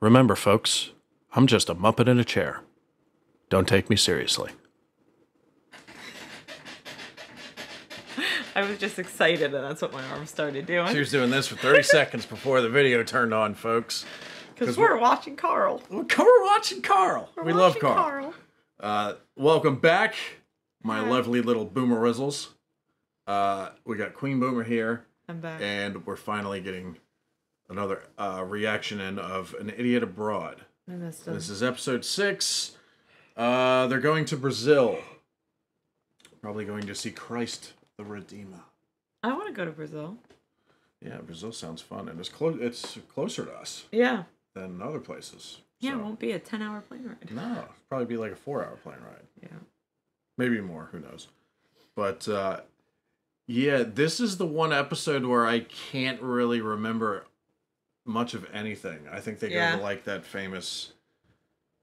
Remember, folks, I'm just a Muppet in a chair. Don't take me seriously. I was just excited, and that's what my arm started doing. She was doing this for 30 seconds before the video turned on, folks. Because we're watching Karl. We're watching Karl. We're we love watching Karl. Uh, welcome back, my lovely little boomer rizzles. Uh, we got Queen Boomer here, I'm back. and we're finally getting another uh, reaction in of An Idiot Abroad. I missed. This is episode six. Uh, they're going to Brazil. Probably going to see Christ the Redeemer. I want to go to Brazil. Yeah, Brazil sounds fun, and it's close. It's closer to us Yeah. than other places. Yeah, So- it won't be a 10 hour plane ride. No, it'll probably be like a four-hour plane ride. Yeah. maybe more who knows but uh yeah this is the one episode where i can't really remember much of anything. I think they go Yeah. to like that famous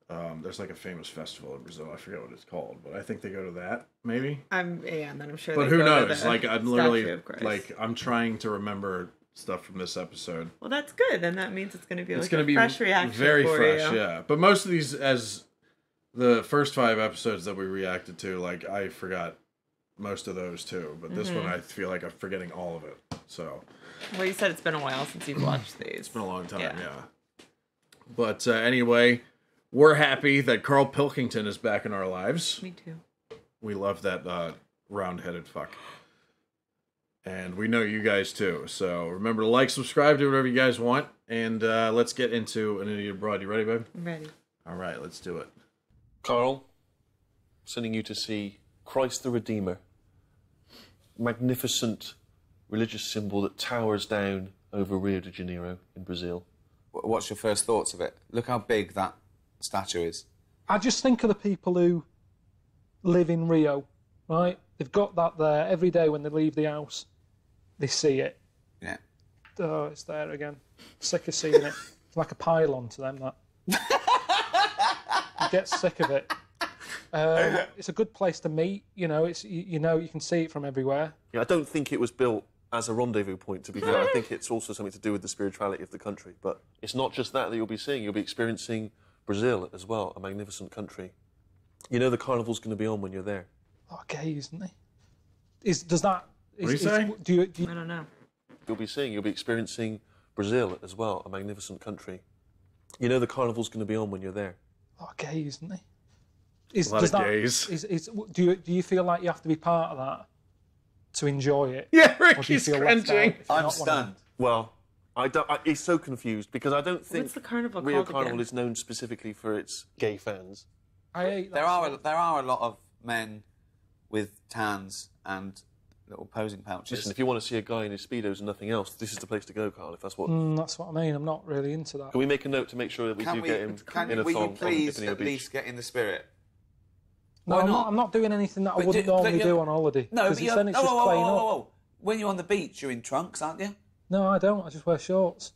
um there's like a famous festival in brazil. I forget what it's called but i think they go to that maybe? I'm, yeah, and then I'm sure but who go to knows? like i'm literally like i'm trying to remember stuff from this episode. Well, that's good. Then that means it's going to be it's like going to be fresh reaction very fresh you. yeah. But most of these as the first five episodes that we reacted to like i forgot most of those too. But this Mm-hmm. one i feel like i'm forgetting all of it so Well, you said it's been a while since you've watched these. it's been a long time yeah, Yeah. but uh, anyway we're happy that Karl Pilkington is back in our lives Me too. we love that uh, round-headed fuck and we know you guys too so remember to like subscribe do whatever you guys want and uh, let's get into an idiot abroad you ready babe I'm ready. all right let's do it Karl, sending you to see Christ the Redeemer. Magnificent religious symbol that towers down over Rio de Janeiro in Brazil. What's your first thoughts of it? Look how big that statue is. I just think of the people who live in Rio, right? They've got that there every day when they leave the house. They see it. Yeah. Oh, it's there again. Sick of seeing it. It's like a pylon to them, that. you get sick of it. Um, it's a good place to meet. You know, it's you, you know you can see it from everywhere. Yeah, I don't think it was built as a rendezvous point, to be fair. I think it's also something to do with the spirituality of the country. But it's not just that that you'll be seeing, you'll be experiencing Brazil as well, a magnificent country. You know the carnival's going to be on when you're there. Oh, gay, isn't he? Is does that? Is, do you is- say? Do you, do you I don't know. You'll be seeing, you'll be experiencing Brazil as well, a magnificent country. You know the carnival's going to be on when you're there. Oh, gay, isn't he? Is, A lot does of that, gays. Is, is, do you do you feel like you have to be part of that to enjoy it? Yeah, Or do Ricky's feel left out cringing. I'm not one of them? stunned. Well, I don't. I, he's so confused because I don't think What's the carnival Rio called Carnival again? is known specifically for its gay fans. I hate that. There are a, there are a lot of men with tans and little posing pouches. Listen, if you want to see a guy in his speedos and nothing else, this is the place to go, Karl. If that's what. Mm, that's what I mean. I'm not really into that. Can we make a note to make sure that we can do we, get him can, in a will thong you please on at least get in the spirit? No, Why I'm not? not. I'm not doing anything that I wouldn't do- normally do on holiday. No, 'cause but it's, you're, then it's oh, just whoa, whoa, playing whoa, up. whoa, whoa. When you're on the beach, you're in trunks, aren't you? No, I don't. I just wear shorts.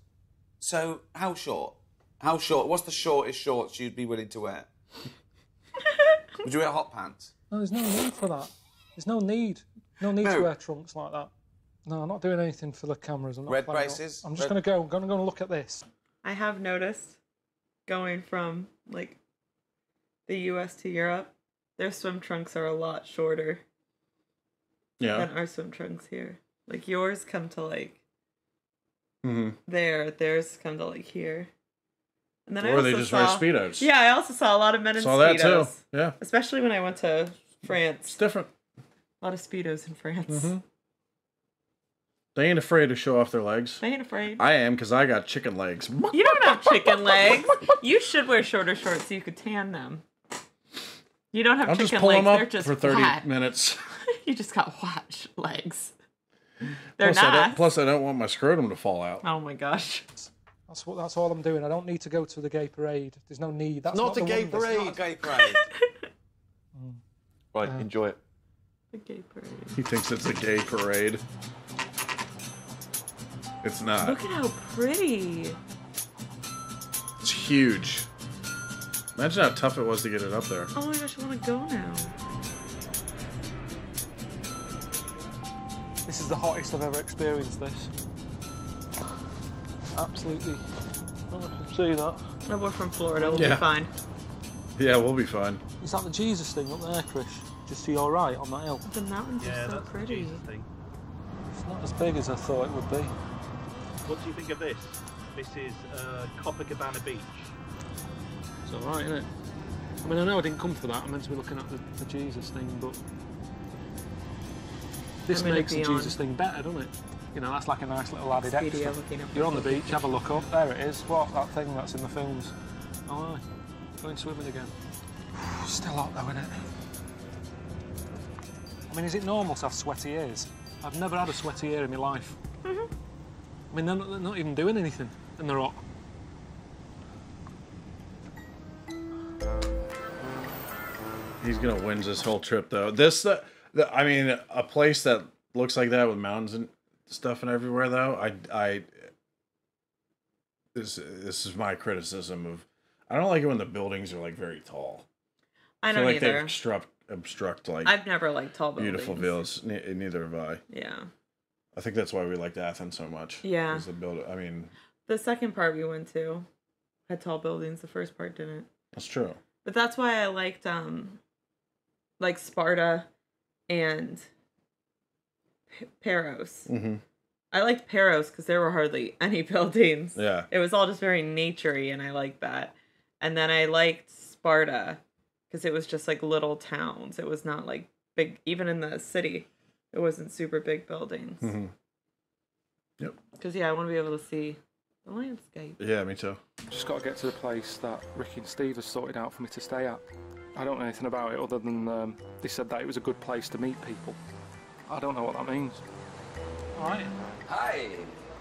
So how short? How short? What's the shortest shorts you'd be willing to wear? Would you wear hot pants? No, there's no need for that. There's no need. No need No. to wear trunks like that. No, I'm not doing anything for the cameras. I'm not Red playing up. braces? I'm just going to go. I'm going to go and look at this. I have noticed going from like the US to Europe, their swim trunks are a lot shorter Yeah. than our swim trunks here. Like yours come to like hmm there, theirs come to like here. And then I Or they also just wear speedos. Yeah, I also saw a lot of men in Saw that speedos. too. Yeah. Especially when I went to It's France. different. A lot of speedos in France. Mm-hmm. They ain't afraid to show off their legs. They ain't afraid. I am because I got chicken legs. You don't have chicken legs. You should wear shorter shorts so you could tan them. You don't have I'll chicken just pull legs. them They're just for 30 flat. minutes. you just got watch legs. They're Plus I, don't, plus, I don't want my scrotum to fall out. oh my gosh. That's what. That's all I'm doing. I don't need to go to the gay parade. There's no need. That's Not not, a gay wonder. parade. Not a gay parade. Mm. Right, uh, enjoy it. The gay parade. He thinks it's a gay parade. It's not. Look at how pretty. It's huge. Imagine how tough it was to get it up there. Oh my gosh, I want to go now. This is the hottest I've ever experienced. This. Absolutely I can see that. No, we're from Florida. We'll Yeah. be fine. Yeah, we'll be fine. Is that the Jesus thing up there, Chris? Just to your right on that hill. The mountains Yeah, are so that's the pretty. Jesus thing. It's not as big as I thought it would be. What do you think of this? This is uh, Copacabana Beach. It's alright, isn't it? I mean, I know I didn't come for that. I meant to be looking at the, the Jesus thing, but this I'm makes the on Jesus thing better, doesn't it? You know, that's like a nice little added Expedia extra. You're on the beach, have a look up. There it is. What that thing that's in the films? Oh, aye. Going swimming again. Still hot though, isn't it? I mean, is it normal to have sweaty ears? I've never had a sweaty ear in my life. Mm-hmm. I mean, they're not, they're not even doing anything, and they're hot. He's gonna win this whole trip though. This, uh, the, I mean, a place that looks like that with mountains and stuff and everywhere though. I, I, this, this is my criticism of. I don't like it when the buildings are like very tall. I don't like they either. obstruct obstruct like I've never liked tall buildings. beautiful views. Ne- neither have I. Yeah. I think that's why we liked Athens so much. Yeah. is the build. I mean, The second part we went to had tall buildings. The first part didn't. That's true. But that's why I liked um like Sparta and P- Paros. Mm-hmm. I liked Paros because there were hardly any buildings. Yeah. It was all just very naturey and I liked that. And then I liked Sparta because it was just like little towns. It was not like big even in the city. It wasn't super big buildings. Mm-hmm. Because yeah, I want to be able to see the landscape. Yeah, me too. Just got to get to the place that Ricky and Steve have sorted out for me to stay at. I don't know anything about it other than um, they said that it was a good place to meet people. I don't know what that means. All right, Hi,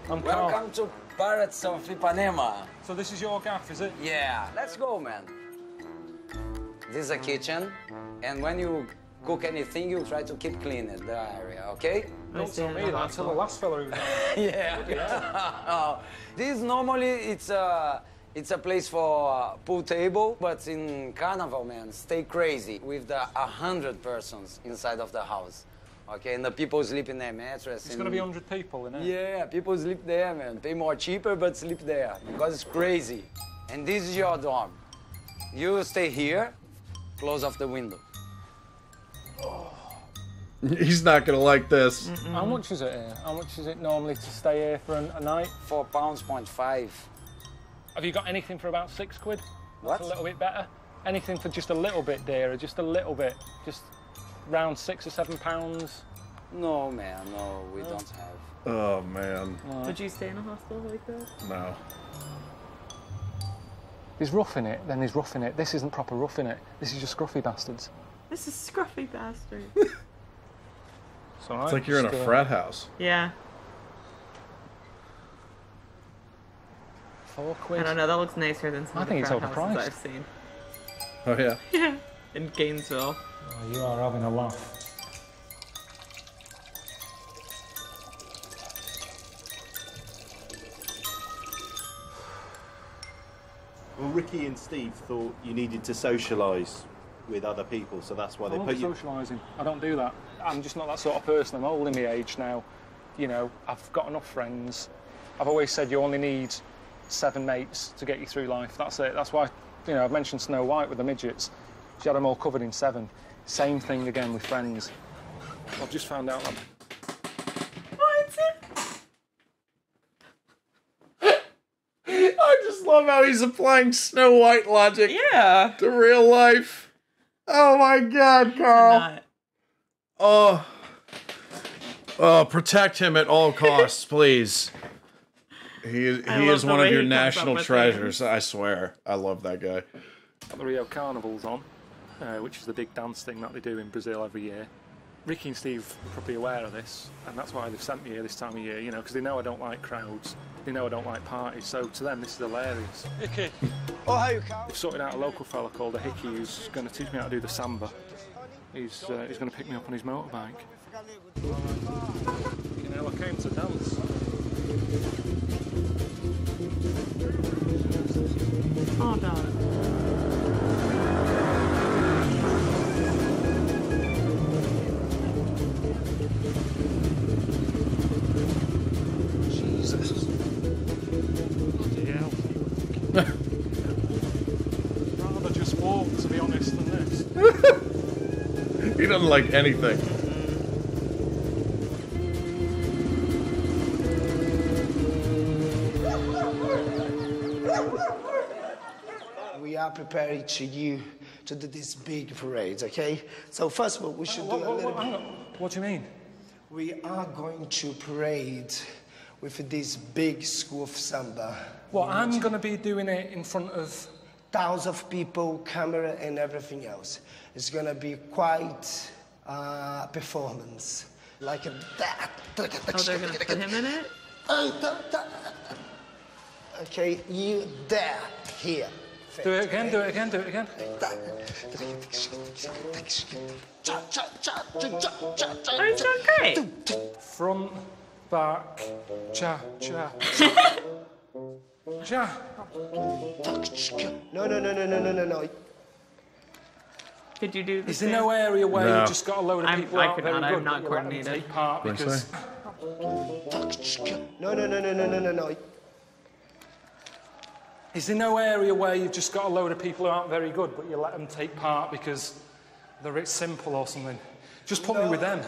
I'm Karl. welcome to Pirates of Ipanema. So this is your gaff, is it? Yeah, let's go, man. This is a kitchen, and when you cook anything, you try to keep clean it, the area, okay? Don't tell me that. Tell the last fella who. yeah. this normally it's a it's a place for uh, pool table, but in Carnival, man, stay crazy with the a hundred persons inside of the house. Okay, and the people sleep in their mattress. It's and- going to be 100 people in it. Yeah, people sleep there, man. Pay more cheaper, but sleep there because it's crazy. And this is your dorm. You stay here, close off the window. He's not gonna like this. How much is it here? How much is it normally to stay here for an, a night? Four pounds, point five. Have you got anything for about six quid? What? That's a little bit better. Anything for just a little bit dearer, just a little bit, just round six or seven pounds. No, man, no, we don't have. Oh man, Would you stay in a hospital like that? no. There's rough in it, then there's rough in it. This isn't proper rough in it. This is just scruffy bastards. This is scruffy bastard. It's, all right. It's like you're in a frat house. yeah. Four I don't know. That looks nicer than some I of think the it's frat houses. I've seen. Oh yeah. Yeah. In Gainesville. Oh, you are having a laugh. Well, Ricky and Steve thought you needed to socialise with other people, so that's why I they love put you. socialising. I don't do that. I'm just not that sort of person. I'm old in my age now. You know, I've got enough friends. I've always said you only need seven mates to get you through life. That's it. That's why, you know, I've mentioned Snow White with the midgets. She had them all covered in seven. Same thing again with friends. I've just found out that What? I just love how he's applying Snow White logic Yeah. to real life. Oh my God, Karl. Oh. Oh, protect him at all costs, please. He is I he is one of your he comes up national treasures. I swear, I love that guy. got the Rio Carnival's on, uh, which is the big dance thing that they do in Brazil every year. Ricky and Steve are probably aware of this, and that's why they've sent me here this time of year, you know, because they know I don't like crowds, they know I don't like parties, so to them this is hilarious. Hickey! Oh, how you come? They've sorted out a local fella called a Hickey who's going to teach me how to do the samba. He's, uh, he's going to pick me up on his motorbike. You know, I came to dance. Oh, no. Like anything. We are preparing to you to do this big parade, okay? So first of all, we should do What, a what, little what, hang bit. what do you mean? We are going to parade with this big school of samba. Well, I'm going to be doing it in front of. Thousands of people, camera, and everything else. It's gonna be quite uh, performance, like a that. Oh, they're gonna put him in it? Okay, you there, here. Do it again, do it again, do it again. Oh, he's doing great. Front, back, cha, cha. cha. No, no, no, no, no, no, no, no. Could you do Is this? there no area where No. you've just got a load of I'm- people I out could very not, I'm good, not but you let them coordinated. take part What'd you because say? No, no, no, no, no, no, no, no. is there no area where you've just got a load of people who aren't very good, but you let them take part because they're it's simple or something? Just put me with them.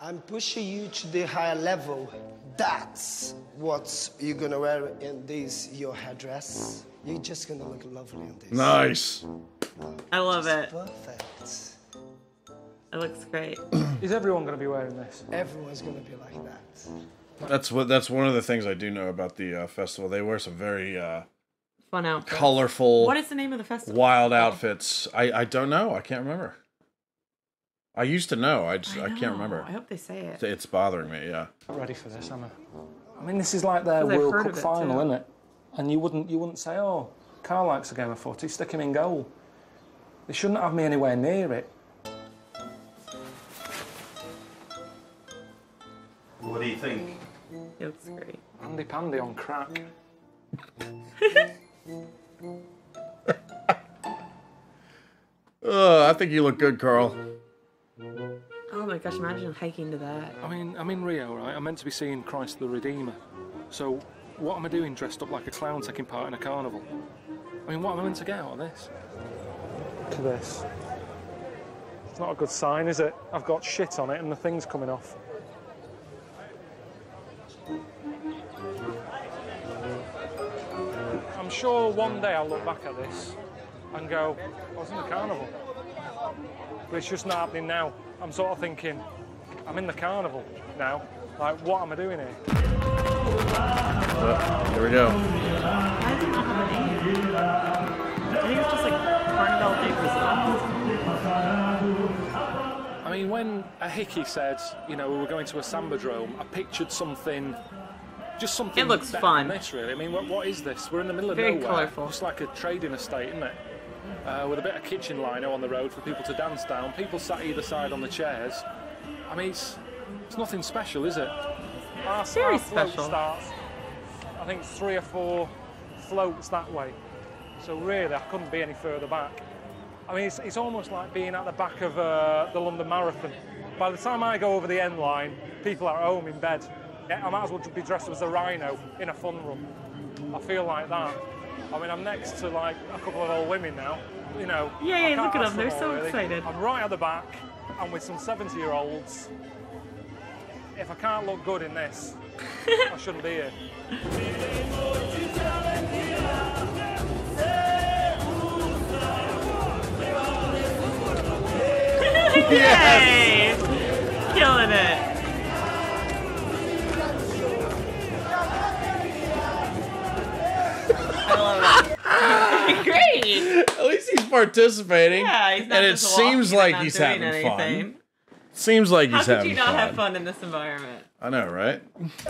I'm pushing you to the higher level. That's what you're gonna wear in this your headdress. You're just gonna look lovely in this. Nice. I love it. Perfect. It looks great. Is everyone going to be wearing this? Everyone's gonna be like that. That's what. That's one of the things I do know about the uh, festival. They wear some very uh, Fun outfit. colorful, What is the name of the festival? wild outfits. I I don't know. I can't remember. I used to know. I just I, know. can't remember. I hope they say it. It's bothering me. Yeah. Not ready for this, am I? I mean, this is like their I've World Cup final, too. isn't it? And you wouldn't, you wouldn't say, "Oh, Karl likes a game of footy, stick him in goal." They shouldn't have me anywhere near it. What do you think? It looks great. Andy Pandy on crack. Oh, I think you look good, Karl. Oh my gosh, imagine hiking to that. I mean, I'm in Rio, right? I'm meant to be seeing Christ the Redeemer. So, what am I doing dressed up like a clown taking part in a carnival? I mean, what am I meant to get out of this? Look at this. It's not a good sign, is it? I've got shit on it and the thing's coming off. I'm sure one day I'll look back at this and go, I was in the carnival. But it's just not happening now. I'm sort of thinking, I'm in the carnival now. Like, what am I doing here? Oh, here we go. Mean, when a hickey said, you know, we were going to a samba drome, I pictured something, just something. It looks fun. This, really. I mean, what, what is this? We're in the middle of Very nowhere. colourful. Just like a trading estate, isn't it? Uh, with a bit of kitchen lino on the road for people to dance down. People sat either side on the chairs. I mean, it's, it's nothing special, is it? Our, Very our special. Starts, I think three or four floats that way. So really, I couldn't be any further back. I mean, it's, it's almost like being at the back of uh, the London Marathon. By the time I go over the end line, people are at home in bed. Yeah, I might as well be dressed as a rhino in a fun run. I feel like that. I mean, I'm next to like a couple of old women now. You know. Yeah, yeah look at them, they're so really. excited. I'm right at the back. I'm with some 70 year olds. If I can't look good in this, I shouldn't be here. Yay! Killing it. I love it. Great. At least he's participating. Yeah, he's not and it just seems walking like and he's not having doing fun. Seems like How he's could having you not fun. have fun in this environment? I know, right?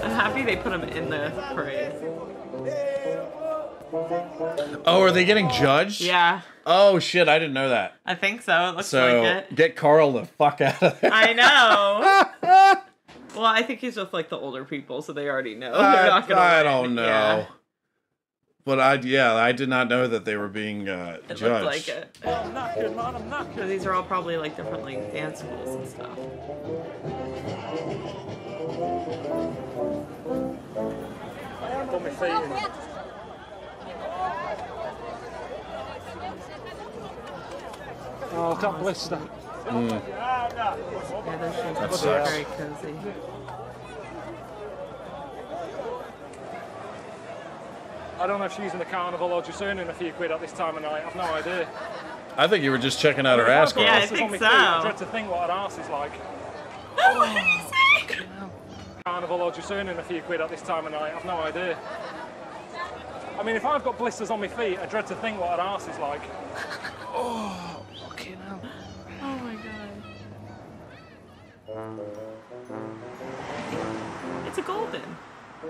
I'm happy they put him in the parade. Oh, are they getting judged? Yeah, Oh shit, I didn't know that. I think so. It looks So like it. get Karl the fuck out of there. I know. well, I think he's with like the older people, so they already know. They're I, not gonna I don't know. Yeah, But I yeah, I did not know that they were being uh, it judged. looked like it. I'm knackered, man, I'm knackered. So these are all probably like different like dance schools and stuff. Put my feet Oh, look at that blister. Yeah, those shows That are sucks. very cozy. I don't know if she's using the carnival or just earning a few quid at this time of night. I've no idea. I think you were just checking out her ass. I've Yeah, I think so. feet, I dread to think what her ass is like. Oh, what did he say? Carnival or just earning a few quid at this time of night. I've no idea. I mean, if I've got blisters on my feet, I dread to think what her ass is like. Oh my god. It's a golden. Are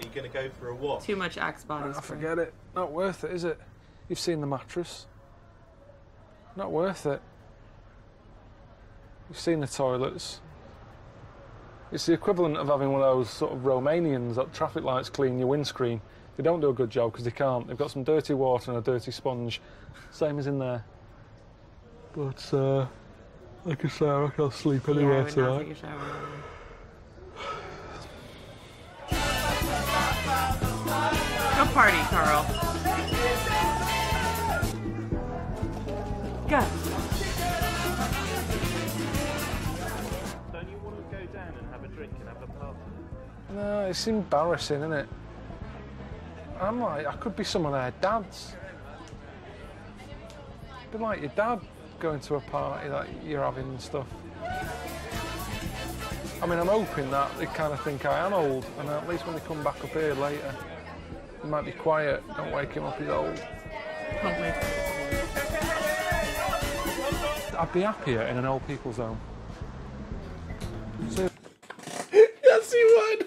you going to go for a walk? Too much Axe body ah, I forget it. Not worth it, is it? You've seen the mattress. Not worth it. You've seen the toilets. It's the equivalent of having one of those sort of Romanians that traffic lights clean your windscreen. They don't do a good job because they can't. They've got some dirty water and a dirty sponge. Same as in there. But, uh, like I say, I reckon I'll sleep anywhere not tonight. take a shower. Go party, Karl. Go. Drink and have a pub? No, it's embarrassing, isn't it? I'm like, I could be some of their dads. Be like your dad going to a party that you're having and stuff. I mean, I'm hoping that they kind of think I am old, and at least when they come back up here later, they might be quiet. Don't wake him up, he's old. My God. I'd be happier in an old people's home. So, Yes, he would.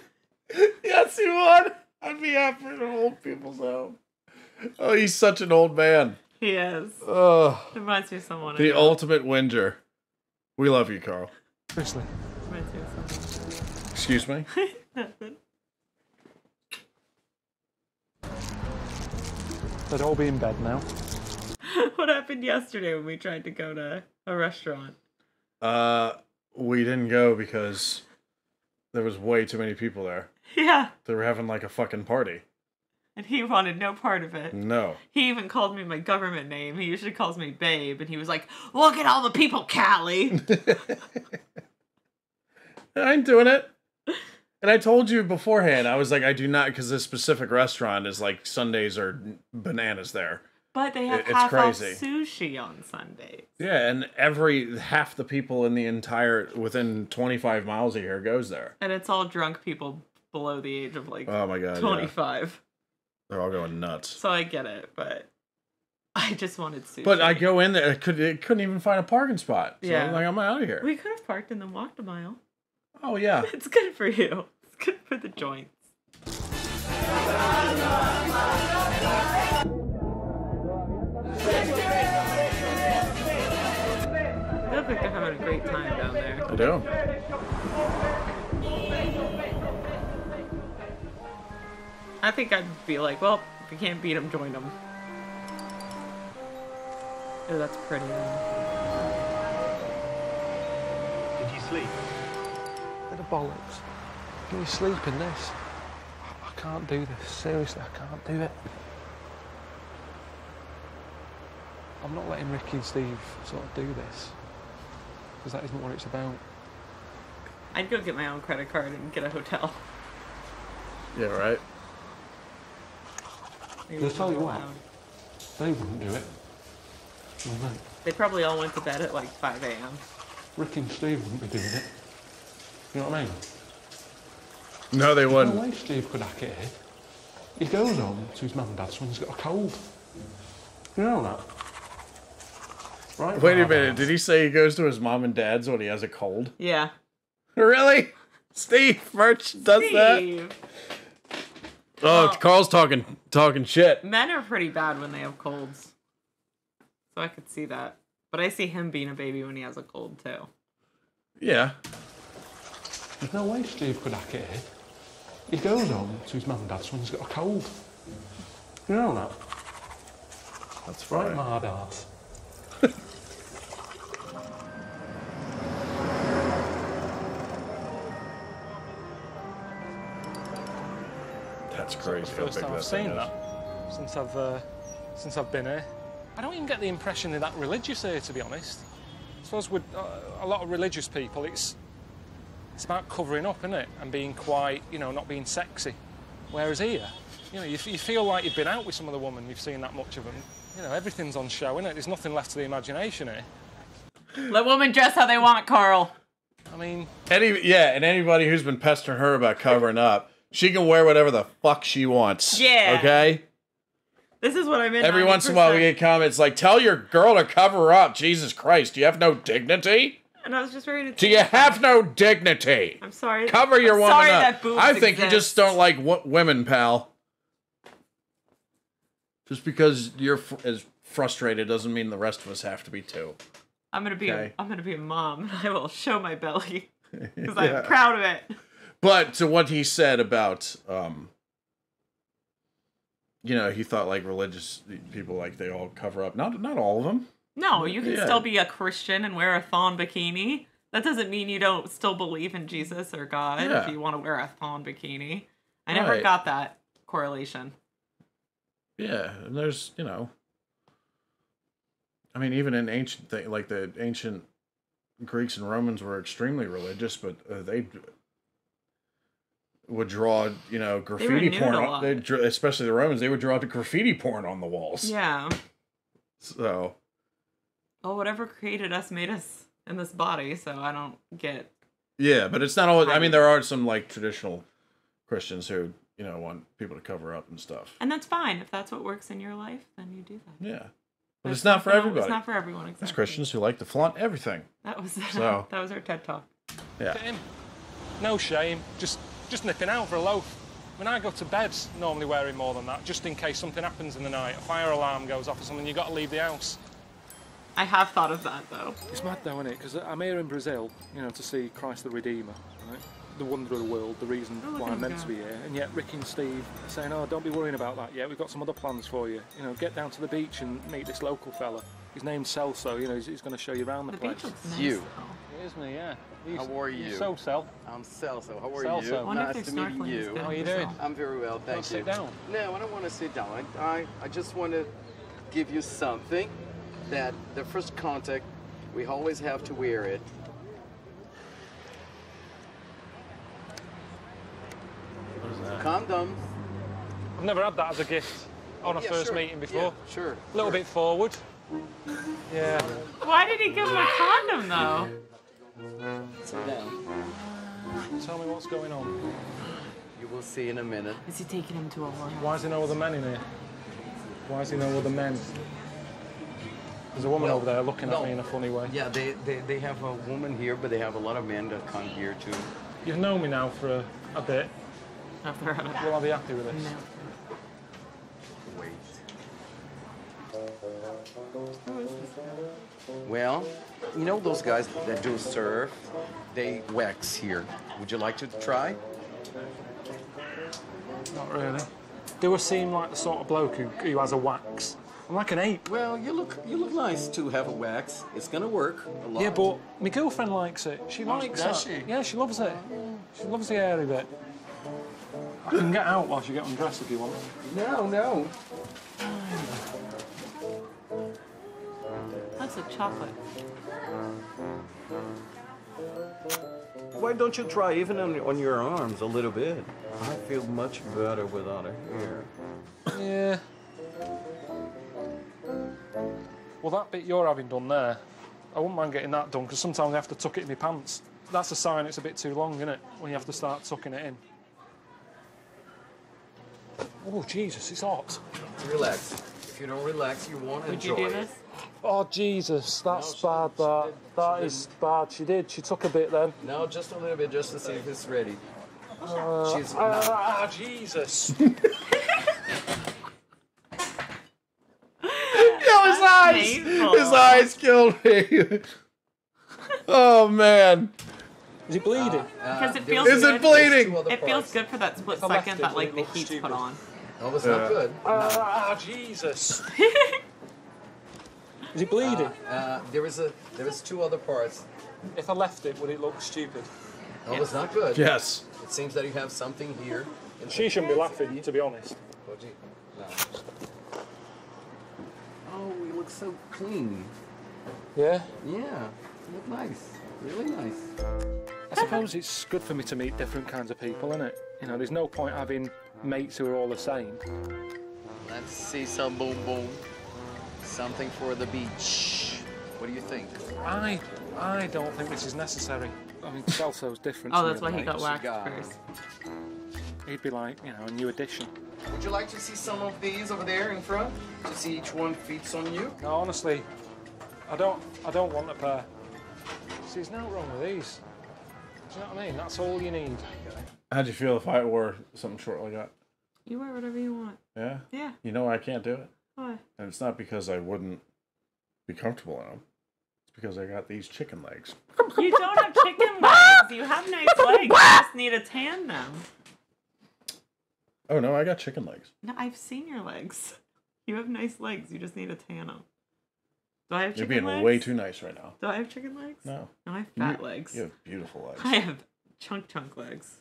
Yes, he would. I'd be happy in an old people's home. Oh, he's such an old man. He is. Oh, Reminds me of someone. The ultimate whinger. We love you, Karl. seriously. Reminds me of someone. Excuse me. Nothing. They'd all be in bed now. what happened yesterday when we tried to go to a restaurant? Uh, we didn't go because there was way too many people there. Yeah, They were having like a fucking party. and he wanted no part of it. No. He even called me my government name. He usually calls me Babe, and he was like, "Look at all the people, Callie." I'm doing it. And I told you beforehand, I was like, I do not, because this specific restaurant is like Sundays are bananas there. But they have It- half off sushi on Sundays. Yeah, and every half the people in the entire within 25 miles of here goes there. And it's all drunk people below the age of like Oh my god, yeah. 25. they're all going nuts. So I get it, but I just wanted sushi. But I go in there, I could it couldn't even find a parking spot. So Yeah. I'm like I'm out of here. We could have parked and then walked a mile. oh yeah, It's good for you. It's good for the joints. They look like they're having a great time down there. I do. I think I'd be like, well, if you can't beat them, join them. Oh, that's pretty. Did you sleep? Bit of bollocks. Can you sleep in this? I- I can't do this. Seriously, I can't do it. I'm not letting Ricky and Steve sort of do this. Because that isn't what it's about. I'd go get my own credit card and get a hotel. Yeah, right. They'll tell you what. They wouldn't do it. Well, no. They probably all went to bed at like 5 a.m. Rick and Steve wouldn't be doing it. You know what I mean? No, they No wouldn't. way Steve could hack it here. He goes home to his mum and dad's when he's got a cold. You know that? Right? Wait a minute. Did he say he goes to his mom and dad's when he has a cold? Yeah. Really? Steve Merch does that? Oh, Well- Karl's talking talking shit. Men are pretty bad when they have colds. So I could see that. But I see him being a baby when he has a cold too. Yeah. There's no way Steve could hack it. He goes home to his mum and dad's when he's got a cold. You know that? That's Right, fine. my dad. That's crazy. The first time I've seen that since I've uh, since I've been here. I don't even get the impression they're that religious here, to be honest. I suppose with uh, a lot of religious people, it's it's about covering up, isn't it, and being quite, you know, not being sexy. Whereas here, you know, you, you feel like you've been out with some of the women, you've seen that much of them. You know, everything's on show, isn't it? There's nothing left to the imagination here. Let women dress how they want, Karl. I mean, Any yeah, and anybody who's been pestering her about covering up, she can wear whatever the fuck she wants. Yeah. Okay. This is what I'm in. Every once in a while, we get comments like, "Tell your girl to cover up." Jesus Christ, do you have no dignity? And I was just ready to. Do you have no dignity? I'm sorry. Cover your I'm woman sorry up. that boobs I think you just don't like w- women, pal. Just because you're fr- as frustrated doesn't mean the rest of us have to be too. I'm gonna be. Okay. A, I'm gonna be a mom. I will show my belly because Yeah. I'm proud of it. But to what he said about, um, you know, he thought like religious people like they all cover up. Not not all of them. No, you can Yeah. still be a Christian and wear a thong bikini. That doesn't mean you don't still believe in Jesus or God Yeah. if you want to wear a thong bikini. I never Right. got that correlation. Yeah, and there's you know, I mean, even in ancient thing like the ancient Greeks and Romans were extremely religious, but uh, they would draw you know graffiti porn, on, they especially the Romans. They would draw the graffiti porn on the walls. Yeah. So Well, whatever created us made us in this body, so I don't get. yeah, but it's not always. I mean, there are some like traditional Christians who you know want people to cover up and stuff. And that's fine if that's what works in your life. Then you do that. Yeah, but That's it's not for everybody. It's not for everyone. Exactly. There's Christians who like to flaunt everything. That was So- that was our TED talk. Yeah. Look him. No shame, just just nipping out for a loaf. When I go to bed, normally wearing more than that, just in case something happens in the night, a fire alarm goes off or something, you've got to leave the house. I have thought of that though. It's mad though, isn't it? Because I'm here in Brazil, you know, to see Christ the Redeemer, right? The wonder of the world, the reason Oh, why I'm meant go. to be here. And yet Rick and Steve are saying, oh, don't be worrying about that yet. We've got some other plans for you. You know, get down to the beach and meet this local fella. His name's Celso, you know, he's, he's going to show you around the, The place. beach looks nice. You. though. It is me, yeah. He's, How are you? so Cel. I'm Celso. How are Celso. you? I wonder nice their to meet you. How are you doing? I'm very well, thank you. sit down? No, I don't want to sit down. I, I, I just want to give you something that the first contact, we always have to wear it. Condom. I've never had that as a gift on a Yeah, first sure. meeting before. Yeah, sure. A little bit forward. Yeah. Why did he give him a condom though? Sit down. Tell me what's going on. You will see in a minute. Is he taking him to a whorehouse? Why is there no other men in here? Why is there no other men? There's a woman Well, over there looking no. at me in a funny way. Yeah, they, they, they have a woman here, but they have a lot of men that come here too. You've known me now for a, a bit. After a- Will I be happy with this? No. Wait. Well, you know those guys that do surf? They wax here. Would you like to try? Not really. Do I seem like the sort of bloke who, who has a wax? I'm like an ape. Well, you look you look nice to have a wax. It's gonna work a lot. Yeah, but my girlfriend likes it. She likes it. she? Yeah, she loves it. She loves the hairy bit. I can get out whilst you get undressed if you want. no, no. That's a chocolate. Why don't you try even on, on your arms a little bit? I feel much better without a hair. Yeah. Well, that bit you're having done there, I wouldn't mind getting that done because sometimes I have to tuck it in my pants. That's a sign it's a bit too long, isn't it? When you have to start tucking it in. Oh, Jesus, it's hot. Relax. If you don't relax, you won't Would you enjoy do it. this? Oh, Jesus, that's bad, that. That is bad. She did. She took a bit then. No, just a little bit, just to see if it's ready. She's no. Ah, Jesus. Yo, his eyes! painful. His eyes killed me. oh man. Is he bleeding? Because it there feels Is it good. bleeding? It feels good for that split I second that like the looks heat's stupid. put on. Oh, it's not good. Ah, Jesus. Is he bleeding? Uh, there is a there is two other parts. if I left it, would it look stupid? Oh, it's not good. Yes. It seems that you have something here She shouldn't be laughing, to be honest. Oh, you look so clean. Yeah? Yeah, you look nice. Really nice. I suppose it's good for me to meet different kinds of people, isn't it? You know, there's no point having mates who are all the same. Let's see some boom boom. Something for the beach. What do you think? I I don't think this is necessary. I mean, Celso's different. Oh, that's why he got mates. waxed guy. first. He'd be like, you know, a new addition. Would you like to see some of these over there in front? To see each one fits on you? No, honestly, I don't I don't want a pair. See, there's nothing wrong with these. Do you know what I mean? That's all you need. How'd you feel if I wore something short like that? You wear whatever you want. Yeah. Yeah. You know I can't do it, Why? and it's not because I wouldn't be comfortable in them. It's because I got these chicken legs. You don't have chicken legs. You have nice legs. You just need a tan them. Oh no, I got chicken legs. No, I've seen your legs. You have nice legs. You just need to tan them. Do I have You're chicken being legs? way too nice right now. Do I have chicken legs? No. No, I have You- fat legs. You have beautiful legs. I have chunk chunk legs.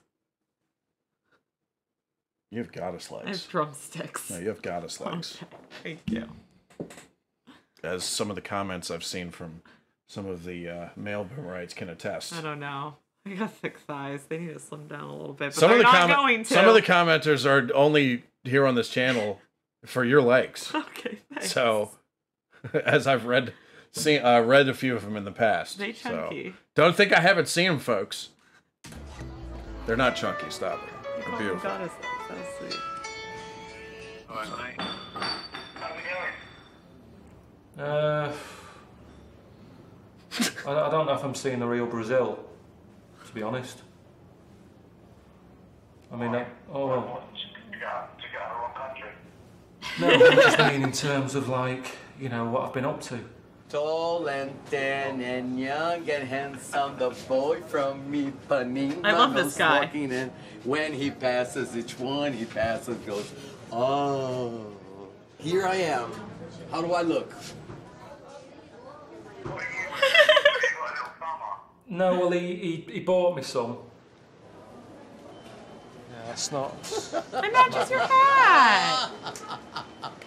You have goddess legs. I have drumsticks. No, you have goddess legs. Okay, thank you. As some of the comments I've seen from some of the uh, male boomerites can attest. I don't know. I got thick thighs. They need to slim down a little bit, but Some of the not comment- going to. some of the commenters are only here on this channel for your legs. okay, thanks. So, as I've read, seen, uh, read a few of them in the past. They so chunky. don't think I haven't seen them, folks. They're not chunky. Stop it. You They're call them beautiful. goddess legs. That's sweet. Uh, I, I don't know if I'm seeing the real Brazil, to be honest. I mean, I, oh well. No, I just mean in terms of like, you know, what I've been up to. Tall and thin and young and handsome, the boy from Ipanema. I love this guy. Walking in. When he passes each one, he passes, goes, oh, here I am. How do I look? No, well, he, he, he bought me some. Yeah, it's not. It matches your hat.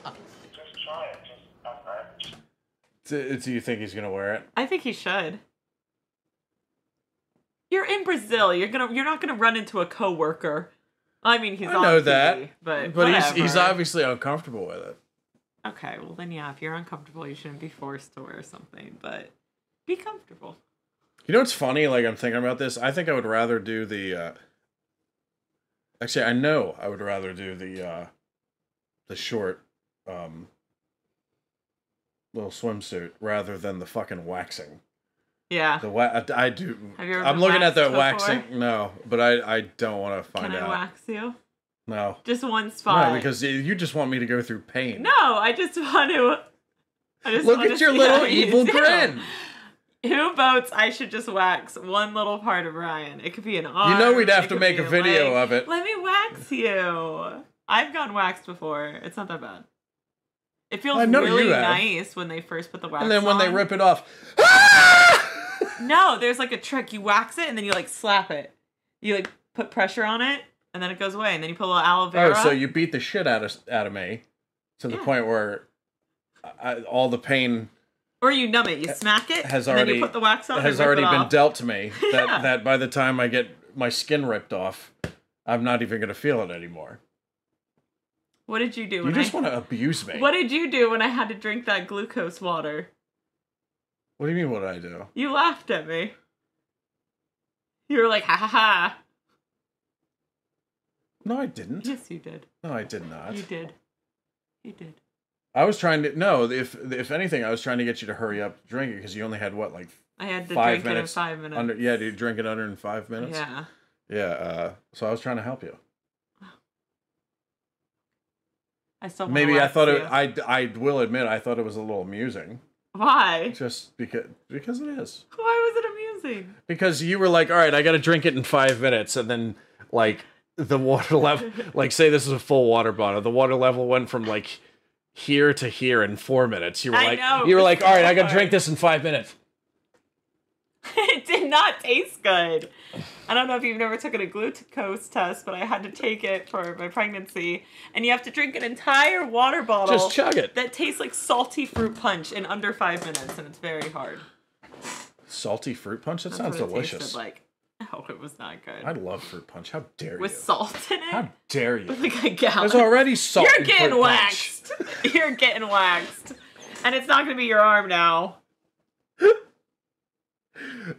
Do, do you think he's gonna wear it? I think he should. You're in Brazil. You're gonna. You're not gonna run into a coworker. I mean, he's I on know TV, that, but but he's he's obviously uncomfortable with it. Okay, well then, yeah. If you're uncomfortable, you shouldn't be forced to wear something. But be comfortable. You know what's funny? Like I'm thinking about this. I think I would rather do the. Uh, actually, I know I would rather do the uh, the short um, little swimsuit rather than the fucking waxing. Yeah. The wa- I, I do. Have you ever I'm looking at the waxed waxing. No, but I I don't want to find Can I out. wax you? No. Just one spot. No, because you- just want me to go through pain. No, I just want to. I just Look want at your little how you evil grin. Who votes I should just wax one little part of Ryan? It could be an arm. You know we'd have to make a video of it. Let me wax you. I've gone waxed before. It's not that bad. It feels I know you really nice when they first put the wax on. And then when they rip it off, No, there's like a trick. You wax it and then you like slap it. You like put pressure on it and then it goes away. And then you put a little aloe oh, vera. oh, so you beat the shit out of out of me to the Yeah. point where I, all the pain or you numb it. You smack it has and already then you put the wax on. has already been off. dealt to me. That Yeah. that by the time I get my skin ripped off, I'm not even gonna feel it anymore. What did you do? You just I... want to abuse me. What did you do when I had to drink that glucose water? What do you mean? What did I do? You laughed at me. You were like, ha ha ha. No, I didn't. Yes, you did. No, I did not. You did. You did. I was trying to no. If if anything, I was trying to get you to hurry up, drink it because you only had what like I had to five drink it in five minutes. Under yeah, dude, drink it under in five minutes. Yeah. Yeah. Uh, so I was trying to help you. I still Maybe I thought it. I I will admit I thought it was a little amusing. Why? Just because because it is. Why was it amusing? Because you were like, all right, I got to drink it in five minutes, and then like the water level, like say this is a full water bottle, the water level went from like here to here in four minutes. You were I like, know, you were like, all right, I got to drink this in five minutes. it did not taste good. I don't know if you've never taken a glucose test, but I had to take it for my pregnancy. And you have to drink an entire water bottle. Just chug it. That tastes like salty fruit punch in under five minutes, and it's very hard. Salty fruit punch? That That's sounds delicious. like. Oh, it was not good. I love fruit punch. How dare With you? salt in it? How dare you? like a gallon. There's already salt. You're getting waxed. You're getting waxed. And it's not going to be your arm now.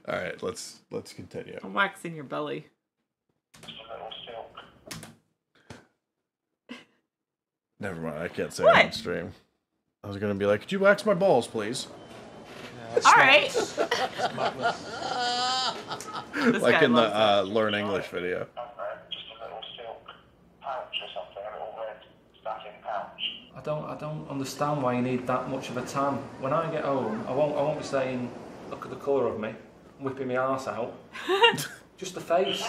All right, let's let's continue. I'm waxing your belly. Never mind. I can't say What? on stream. I was gonna be like, could you wax my balls, please? All right. This like in the uh, learn English video. I don't, I don't understand why you need that much of a tan. When I get home, I won't, I won't be saying, look at the colour of me, whipping my arse out. Just the face.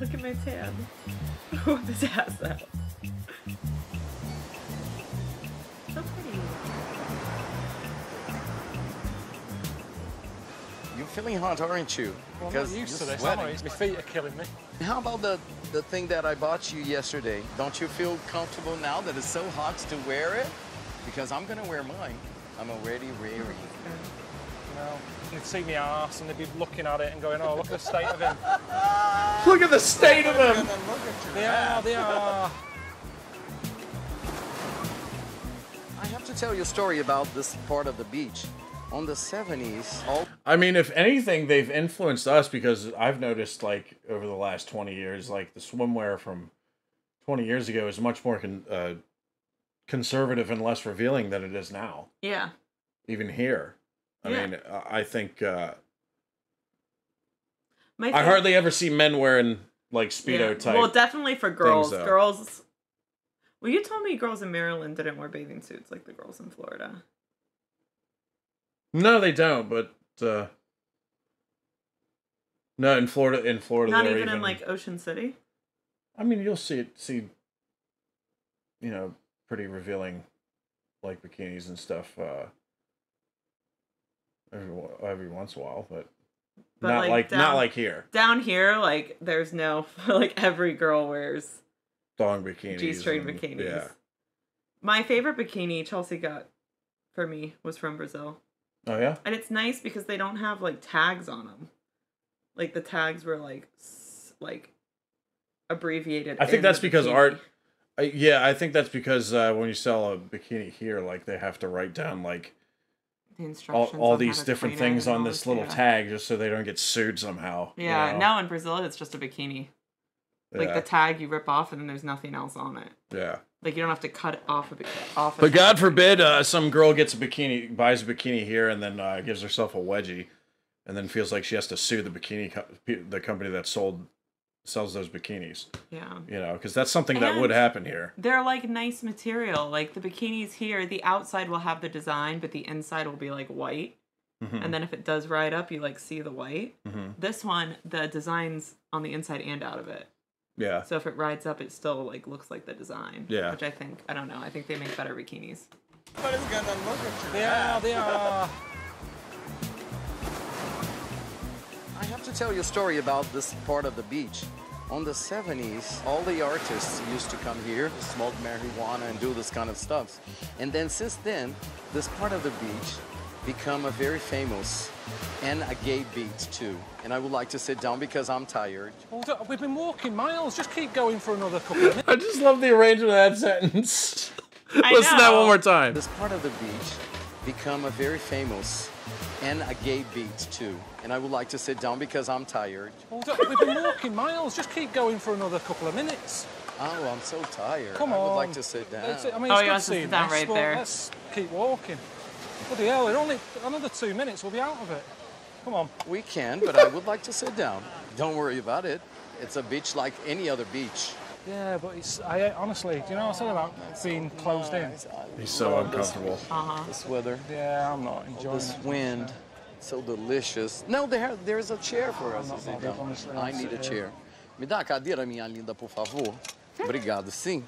Look at my tan. Oh, his ass out. Feeling hot, aren't you? Well, I'm Because not used to this, am I? My feet are killing me. How about the, the thing that I bought you yesterday? Don't you feel comfortable now that it's so hot to wear it? Because I'm gonna wear mine. I'm already wearing. You know, they'd see me arse and they'd be looking at it and going, oh, look at the state of him. Look at the state of him. They are, they are. I have to tell you a story about this part of the beach. On the 70s, all I mean, if anything, they've influenced us because I've noticed, like, over the last 20 years, like, the swimwear from 20 years ago is much more con- uh, conservative and less revealing than it is now, Yeah. even here. I Yeah. mean, I I think uh, My I hardly ever see men wearing, like, Speedo yeah. type. Well, definitely for girls. though. girls. Well, you told me girls in Maryland didn't wear bathing suits like the girls in Florida. No, they don't, but. Uh, no, in Florida, in Florida, Not they're even, in like Ocean City. I mean, you'll see it, see, you know, pretty revealing, like bikinis and stuff. Uh, every every once in a while, but, But, not like, like, not like here. Down here, like there's no like every girl wears Thong bikinis, G-string and- bikinis. Yeah. My favorite bikini Chelsea got for me was from Brazil. Oh yeah. And it's nice because they don't have like tags on them. Like the tags were like like abbreviated. I think that's because art. I, yeah, I think that's because uh, when you sell a bikini here, like they have to write down like the all, all these different things on this little yeah. tag just so they don't get sued somehow. you Yeah, know? now in Brazil it's just a bikini. Like Yeah. the tag you rip off and then there's nothing else on it. Yeah. Like you don't have to cut it off a bikini. Off. But God forbid uh, some girl gets a bikini, buys a bikini here, and then uh, gives herself a wedgie, and then feels like she has to sue the bikini, co- the company that sold, sells those bikinis. Yeah. You know, because that's something that would happen here. They're like nice material. Like the bikinis here, the outside will have the design, but the inside will be like white. Mhm. And then if it does ride up, you like see the white. Mhm. This one, the design's on the inside and out of it. Yeah. So if it rides up, it still like looks like the design. Yeah. Which I think I don't know. I think they make better bikinis. But it's gonna look at you. They are, they are. I have to tell you a story about this part of the beach. On the 70s, all the artists used to come here, smoke marijuana and do this kind of stuff. And then since then, this part of the beach become a very famous and a gay beach too. And I would like to sit down because I'm tired. Hold up, We've been walking miles. Just keep going for another couple of minutes. I just love the arrangement of that sentence. Listen to that one more time. This part of the beach become a very famous and a gay beach too. And I would like to sit down because I'm tired. Hold up, We've been walking miles. Just keep going for another couple of minutes. Oh, I'm so tired. Come on. I would like to sit down. It's- I mean, Oh, it's you good want to sit seeing down this, right but there. Let's keep walking. Bloody hell, we're only another two minutes. We'll be out of it. Come on. We can, but I would like to sit down. Don't worry about it. It's a beach like any other beach. Yeah, but it's. I honestly, do you know what I said about being closed in? He's so uncomfortable. Uh-huh. This weather, Yeah, I'm not enjoying this it. wind, so delicious. No, there, there's a chair for us to sit bothered, down. honestly, I need a chair. Me dá a cadeira, minha linda, por favor. Obrigado, sim.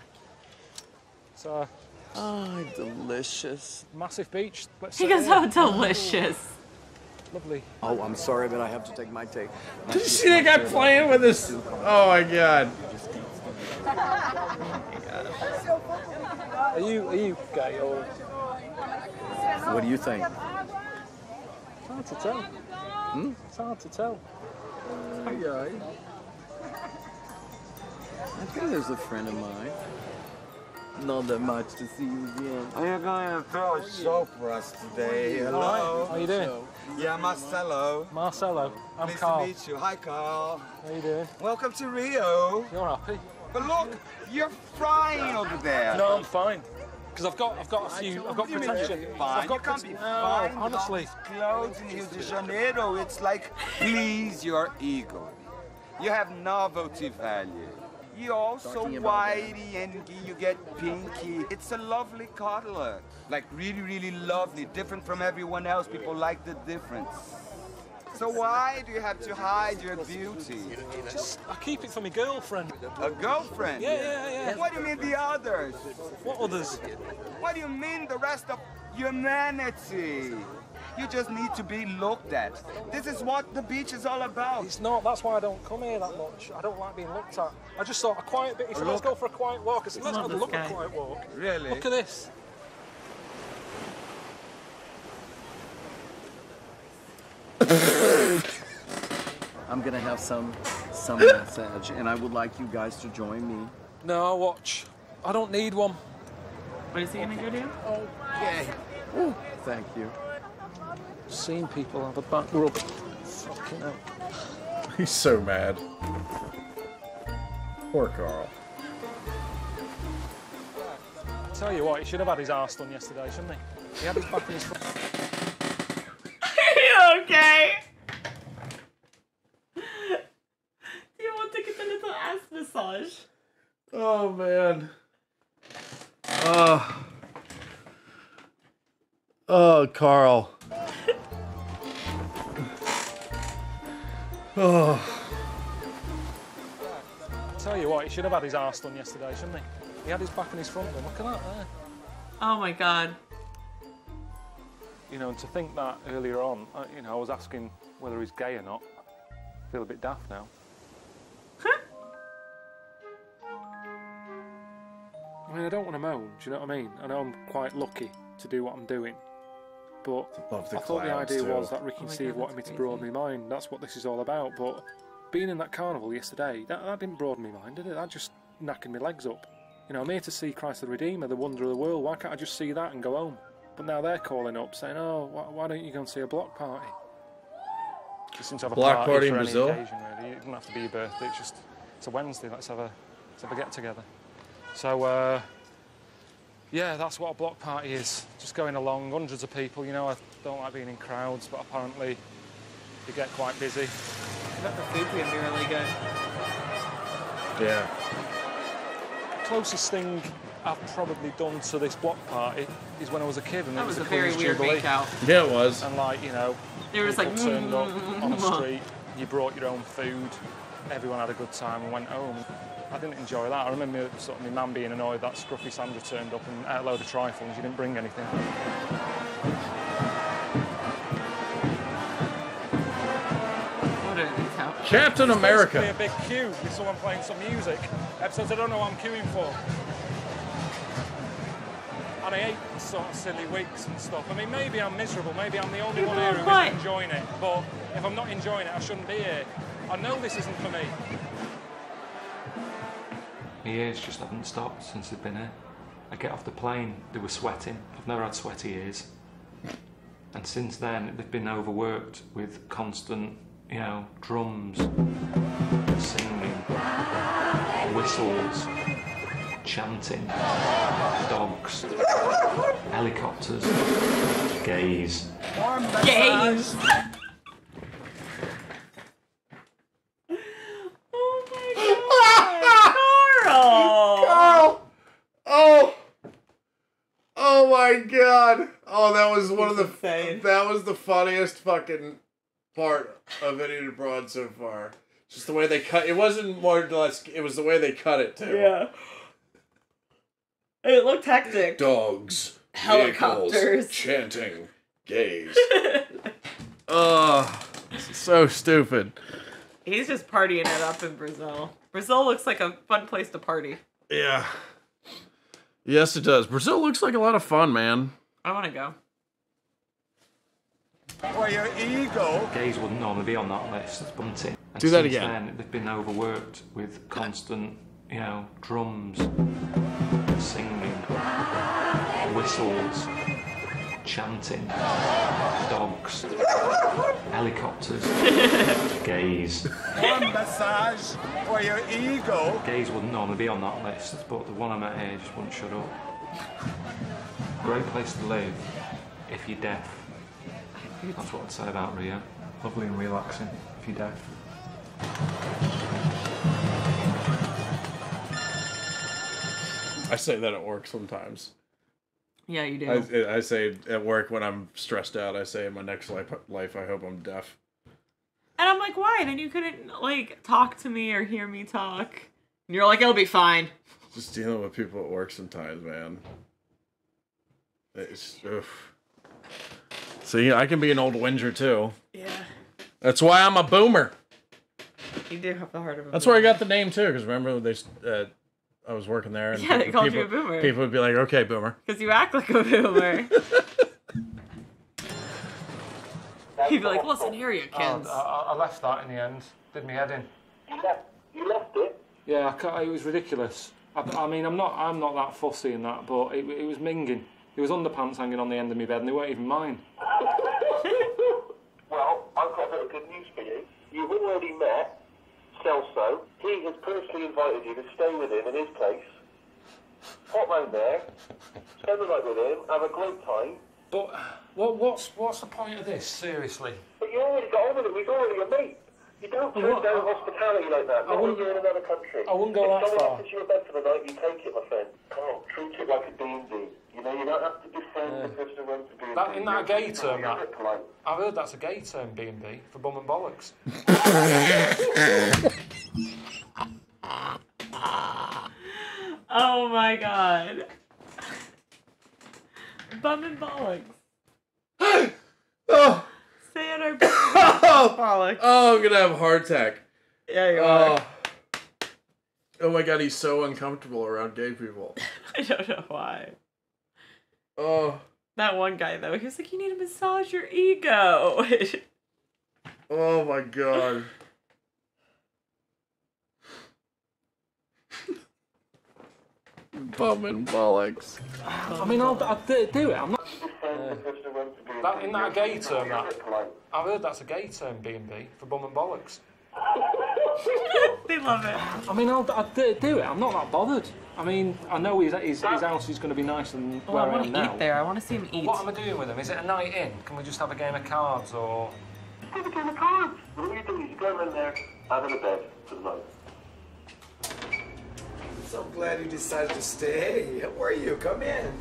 So, Ah, delicious. Massive beach. Let's He goes, here. oh, delicious. Lovely. Oh, I'm sorry, but I have to take my take. Did you see that guy playing with this? Oh my god. Are you are you gay or? What do you think? It's hard to tell. Hmm? It's hard to tell. Yeah. I think there's a friend of mine. Not that much to see you again. Are you going to throw a show for us today? Hello. How are you doing? Yeah, Marcelo. Marcelo. I'm Nice Karl. to meet you. Hi, Karl. How you doing? Welcome to Rio. You're happy? But look, you're frying over there. No, I'm fine. Because I've got I've got a few I've got What do you mean protection. you're fine? I've got you can't be fine with honestly. these clothes in Rio de Janeiro. It's like, please your ego. You have novelty value. You're also Talking about whitey and you get pinky. It's a lovely color. Like really, really lovely. Different from everyone else. People like the difference. So why do you have to hide your beauty? Just I keep it for my girlfriend. A girlfriend? Yeah, yeah, yeah. What do you mean the others? What others? What do you mean the rest of humanity? You just need to be looked at. This is what the beach is all about. It's not. That's why I don't come here that much. I don't like being looked at. I just thought a quiet bit. He said, let's go for a quiet walk. I said, let's Love have a this look at a quiet walk. Really? Look at this. I'm gonna have some some massage, and I would like you guys to join me. No, watch. I don't need one. What is he gonna go do? Oh, okay. Ooh, thank you. Seen people have a back rub. Fucking hell. He's so mad. Poor Karl. Tell you what, he should have had his arse done yesterday, shouldn't he? He had his back in his front. Are you okay? Do you want to get a little ass massage? Oh man. Oh. Oh, Karl. Oh. Tell you what, he should have had his arse done yesterday, shouldn't he? He had his back in his front done. Look at that there. Oh my god. You know, and to think that earlier on, uh, you know, I was asking whether he's gay or not. I feel a bit daft now. Huh. I mean, I don't want to moan, do you know what I mean? I know I'm quite lucky to do what I'm doing. But above the I thought the idea too. was that Ricky Oh and my Steve God, wanted me to broaden my mind. That's what this is all about. But being in that carnival yesterday, that, that didn't broaden my mind, did it? That just knackered my legs up. You know, I'm here to see Christ the Redeemer, the wonder of the world. Why can't I just see that and go home? But now they're calling up saying, "Oh, why, why don't you go and see a block party?" Just seem to have a Block party in Brazil? occasion, really. It doesn't have to be your birthday. It's just it's a Wednesday. Let's have a let's have a get together. So uh, yeah, that's what a block party is. Just going along, hundreds of people. You know, I don't like being in crowds, but apparently they get quite busy. I the food's gonna be really good. Yeah. Closest thing I've probably done to this block party is when I was a kid, and That it was was a the very Queen's weird Jubilee. out. Yeah, it was. And like you know, There was like turned up on the "Mm." street. You brought your own food. Everyone had a good time and went home. I didn't enjoy that. I remember sort of my mum being annoyed that Scruffy Sandra turned up and ate a load of trifles. You didn't bring anything. What are these out? Captain It's America. basically a big queue with someone playing some music. Episodes I don't know what I'm queuing for. And I hate sort of silly weeks and stuff. I mean, maybe I'm miserable. Maybe I'm the only You're one here not who quite. isn't enjoying it. But if I'm not enjoying it, I shouldn't be here. I know this isn't for me. My ears just haven't stopped since they've been here. I get off the plane, they were sweating. I've never had sweaty ears. And since then, they've been overworked with constant, you know, drums, singing, whistles, chanting, dogs, helicopters, gays. Gays. oh my god, Karl! Karl! Oh! Oh my god! Oh, that was one of the insane. that was the funniest fucking part of any abroad so far. Just the way they cut. It wasn't more or less. It was the way they cut it too. Yeah. It looked hectic. Dogs. Helicopters. chanting. Gays. Ugh. so stupid. He's just partying it up in Brazil. Brazil looks like a fun place to party. Yeah. Yes, it does. Brazil looks like a lot of fun, man. I want to go. For your ego. Gays wouldn't normally be on that list. It's bunting. And Do that again. Then, they've been overworked with constant, you know, drums, singing, whistles, chanting, dogs, helicopters, gays. One massage for your ego. Gays wouldn't normally be on that list, but the one I met here just wouldn't shut up. Great place to live if you're deaf. That's what I'd say about Rio. Lovely and relaxing if you're deaf. I say that at work sometimes. Yeah, you do. I, I say at work when I'm stressed out, I say in my next life, life I hope I'm deaf. And I'm like, why? Then you couldn't like talk to me or hear me talk. And you're like, it'll be fine. Just dealing with people at work sometimes, man. It's, oof. See, I can be an old whinger too. Yeah. That's why I'm a boomer. You do have the heart of a That's where I got the name too. Because remember they, uh, I was working there, and Yeah, they people, called you a boomer. People would be like, "Okay, boomer." Because you act like a boomer. He'd be like, listen here, you kids. Oh, I, I left that in the end. Did me head in. You left it? Yeah, I ca- it was ridiculous. I, I mean, I'm not, I'm not that fussy in that, but it, it was minging. There was underpants hanging on the end of my bed, and they weren't even mine. Well, I've got a bit of good news for you. You've already met Celso. He has personally invited you to stay with him in his place. Pop round there, spend the night with him, have a great time. But what, what's, what's the point of this? Seriously. But you already got on with him. He's already a mate. You don't turn Well, down hospitality like that. I wouldn't- you're in another country. I wouldn't go if that someone far. offers you a bed for the night, you take it, my friend. Come on, treat it like a B&B. You know, you don't have to defend the person who runs the B&B. That, isn't that a gay term, that? bit. I've heard that's a gay term, B&B, for bum and bollocks. Oh my god. Bum and bollocks. Oh, Say it our oh, bollocks. oh, I'm gonna have a heart attack. Yeah, you oh. are. Oh. oh my god, he's so uncomfortable around gay people. I don't know why. Oh, That one guy though, he was like, "You need to massage your ego." oh my god. Bum and bollocks. I mean, I'll, I'll do, do it. I'm not. Defend the person who runs the B&B. That, isn't that a gay term, that? I've heard that's a gay term, B&B, for bum and bollocks. they love it. I mean, I'll, I'll do, do it. I'm not that bothered. I mean, I know his, his, his house is going to be nicer than well, where I I want am to eat there. I want to see him But eat. What am I doing with him? Is it a night in? Can we just have a game of cards or? Have a game of cards. What do you do? You go in there, have a bed for the night. So glad you decided to stay. How are you? Come in.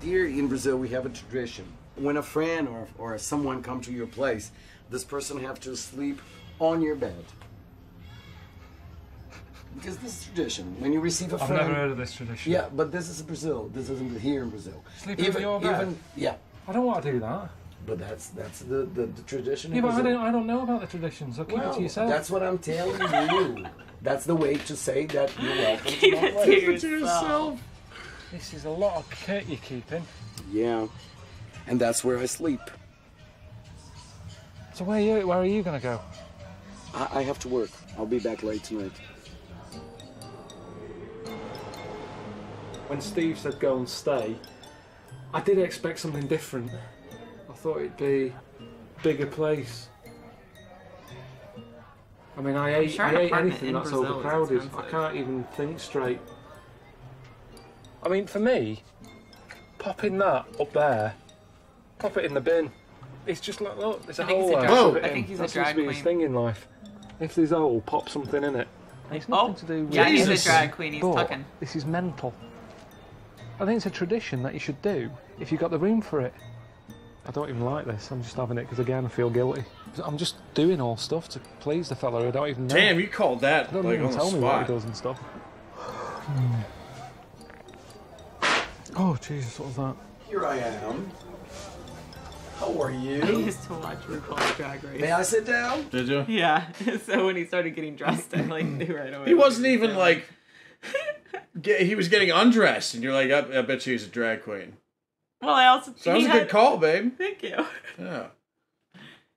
Here in Brazil, we have a tradition. When a friend or, or someone come to your place, this person have to sleep on your bed. Because this is tradition. When you receive a I've friend, never heard of this tradition. Yeah, but this is Brazil. This isn't here in Brazil. Sleeping on your bed? yeah. I don't want to do that. But that's that's the, the, the tradition. Yeah, in but I don't, I don't know about the tradition, so keep it to yourself. That's what I'm telling you. That's the way to say that you're welcome to Keep my it place. to yourself. This is a lot of kit you're keeping. Yeah, and that's where I sleep. So where are you? Where are you going to go? I, I have to work. I'll be back late tonight. When Steve said go and stay, I did expect something different. I thought it'd be bigger place. I mean, I ate, sure an I ate apartment anything that's Brazil is overcrowded. I can't even think straight. I mean, for me, popping that up there, pop it in the bin. It's just like, look, there's a I hole he's a there. drag- shove it I think he's a that seems to drag be his queen. thing in life. If there's a hole, pop something in it. It's nothing oh, to do with Yeah, he's a drag queen. He's But tucking. This is mental. I think it's a tradition that you should do if you've got the room for it. I don't even like this. I'm just having it because again I feel guilty. I'm just doing all stuff to please the fella who I don't even know. Damn, you called that I don't like even on the tell me what he does and stuff. Hmm. Oh Jesus, what was that? Here I am. How are you? I you? used to watch RuPaul's Drag Race. May I sit down? Did you? Yeah. So when he started getting dressed, I like knew right away. He wasn't even doing. like. Get, he was getting undressed, and you're like, I, I bet she's a drag queen. Well, I also So that was a had- good call, babe. Thank you. Yeah.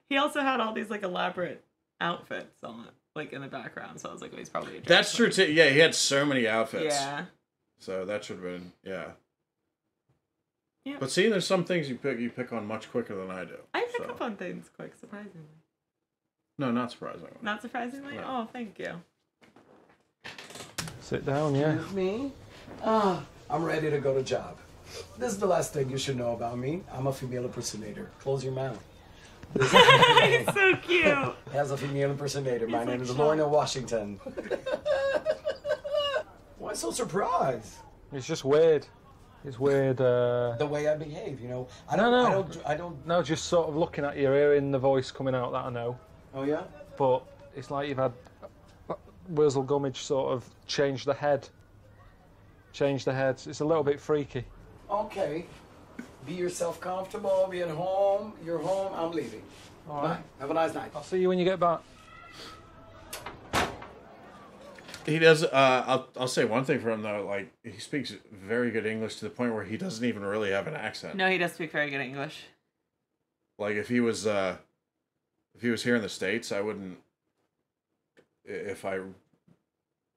He also had all these like elaborate outfits on, like in the background. So I was like, oh, he's probably a drag That's true too. Yeah, he had so many outfits. Yeah. So that should have been yeah. Yeah. But see, there's some things you pick you pick on much quicker than I do. I pick so. up on things quick, surprisingly. No, not surprisingly. Not surprisingly. No. Oh, thank you. Sit down, yeah. Excuse me? Ah, I'm ready to go to job. This is the last thing you should know about me. I'm a female impersonator. Close your mouth. This He's so cute. As a female impersonator, my name like is shocked. Lorna Washington. Why so surprised? It's just weird. It's weird. Uh... The way I behave, you know. I don't. no. I don't. I don't. No, just sort of looking at you, hearing the voice coming out that I know. Oh yeah. But it's like you've had Wurzel Gummidge sort of change the head. Change the head. It's a little bit freaky. Okay. Be yourself comfortable. Be at home. You're home. I'm leaving. All Bye. Have a nice night. I'll see you when you get back. He does. Uh, I'll I'll say one thing for him though. Like he speaks very good English to the point where he doesn't even really have an accent. No, he does speak very good English. Like if he was uh, if he was here in the states, I wouldn't. If I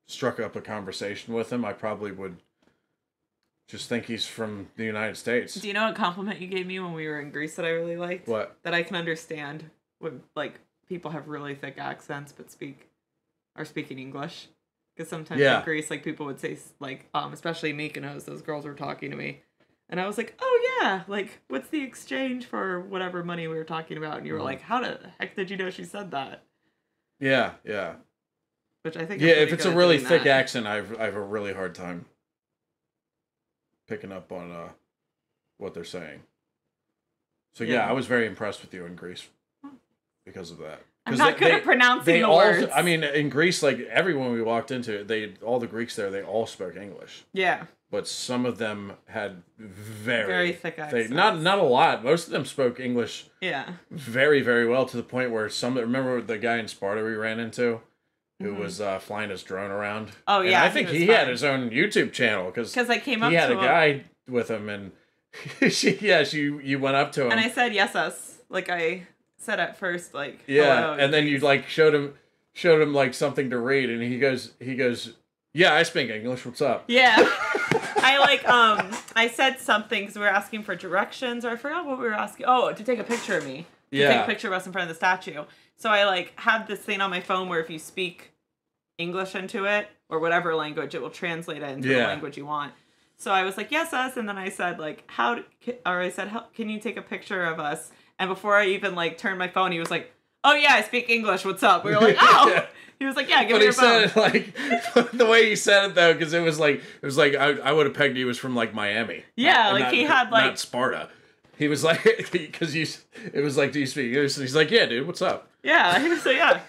struck up a conversation with him, I probably would. Just think he's from the United States. Do you know what compliment you gave me when we were in Greece that I really liked? What? That I can understand when like people have really thick accents but speak are speaking English. Because sometimes Yeah. in Greece, like people would say like, um, especially Mykonos, those girls were talking to me, and I was like, oh yeah, like what's the exchange for whatever money we were talking about? And you were Mhm. like, how the heck did you know she said that? Yeah, yeah. Which I think Yeah, if it's a really thick that. accent, I've I have a really hard time picking up on uh what they're saying. So yeah, Yeah. I was very impressed with you in Greece because of that. I'm not good at pronouncing the all, words. I mean, in Greece, like everyone we walked into, they all the Greeks there, they all spoke English. Yeah. But some of them had very Very thick They, not not a lot. Most of them spoke English Yeah. very very well to the point where some remember the guy in Sparta we ran into who Mhm. was uh, flying his drone around. Oh, And yeah, I think was he, had his own YouTube channel because because I came up He had to a him. guy with him and she yeah she you went up to him And I said yes, us. Like I said at first, like yeah and then you like showed him showed him like something to read and he goes he goes yeah I speak English what's up Yeah. I like um I said something because we were asking for directions or I forgot what we were asking. Oh, to take a picture of me. To take Yeah. a picture of us in front of the statue. So I like had this thing on my phone where if you speak English into it or whatever language, it will translate it into the language you want. So I was like, yes, us, and then I said like, how? Or I said, how, can you take a picture of us? And before I even like turned my phone, he was like, oh yeah, I speak English. What's up? We were like, oh. Yeah. He was like, yeah, give but me he your phone. said it like the way he said it though because it was like it was like I, I would have pegged he was from like Miami Yeah, Not- like, not- he had, like- not Sparta he was like because you it was like do you speak English and he's like yeah dude what's up Yeah, he was so yeah.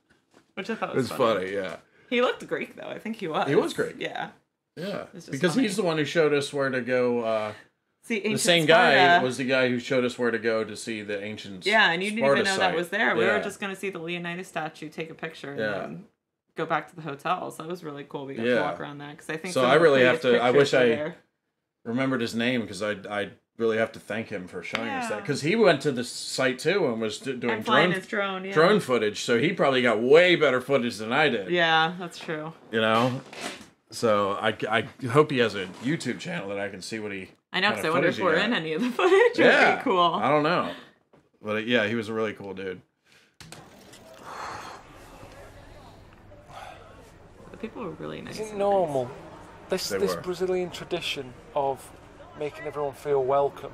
Which I thought it was was funny yeah He looked Greek though. I think he was. He was Greek. Yeah. Yeah, because funny. he's the one who showed us where to go. Uh, See, the ancient same guy was the guy who showed us where to go to see the ancient. Yeah, and you didn't Sparta even know that was there. We Yeah. were just gonna see the Leonidas statue, take a picture, and Yeah. then go back to the hotel. So that was really cool. We got Yeah. to walk around that because I think. So I really have to. I wish I there. remembered his name because I I really have to thank him for showing us that because he went to the site too and was d- doing And drone his drone, yeah. drone footage. So he probably got way better footage than I did. Yeah, that's true. You know. So I, I hope he has a YouTube channel that I can see what he. I know kind because I wonder if we're in any of the footage. Yeah, be cool. I don't know, but uh, yeah, he was a really cool dude. The people were really nice. Is it normal? This They this were. Brazilian tradition of making everyone feel welcome.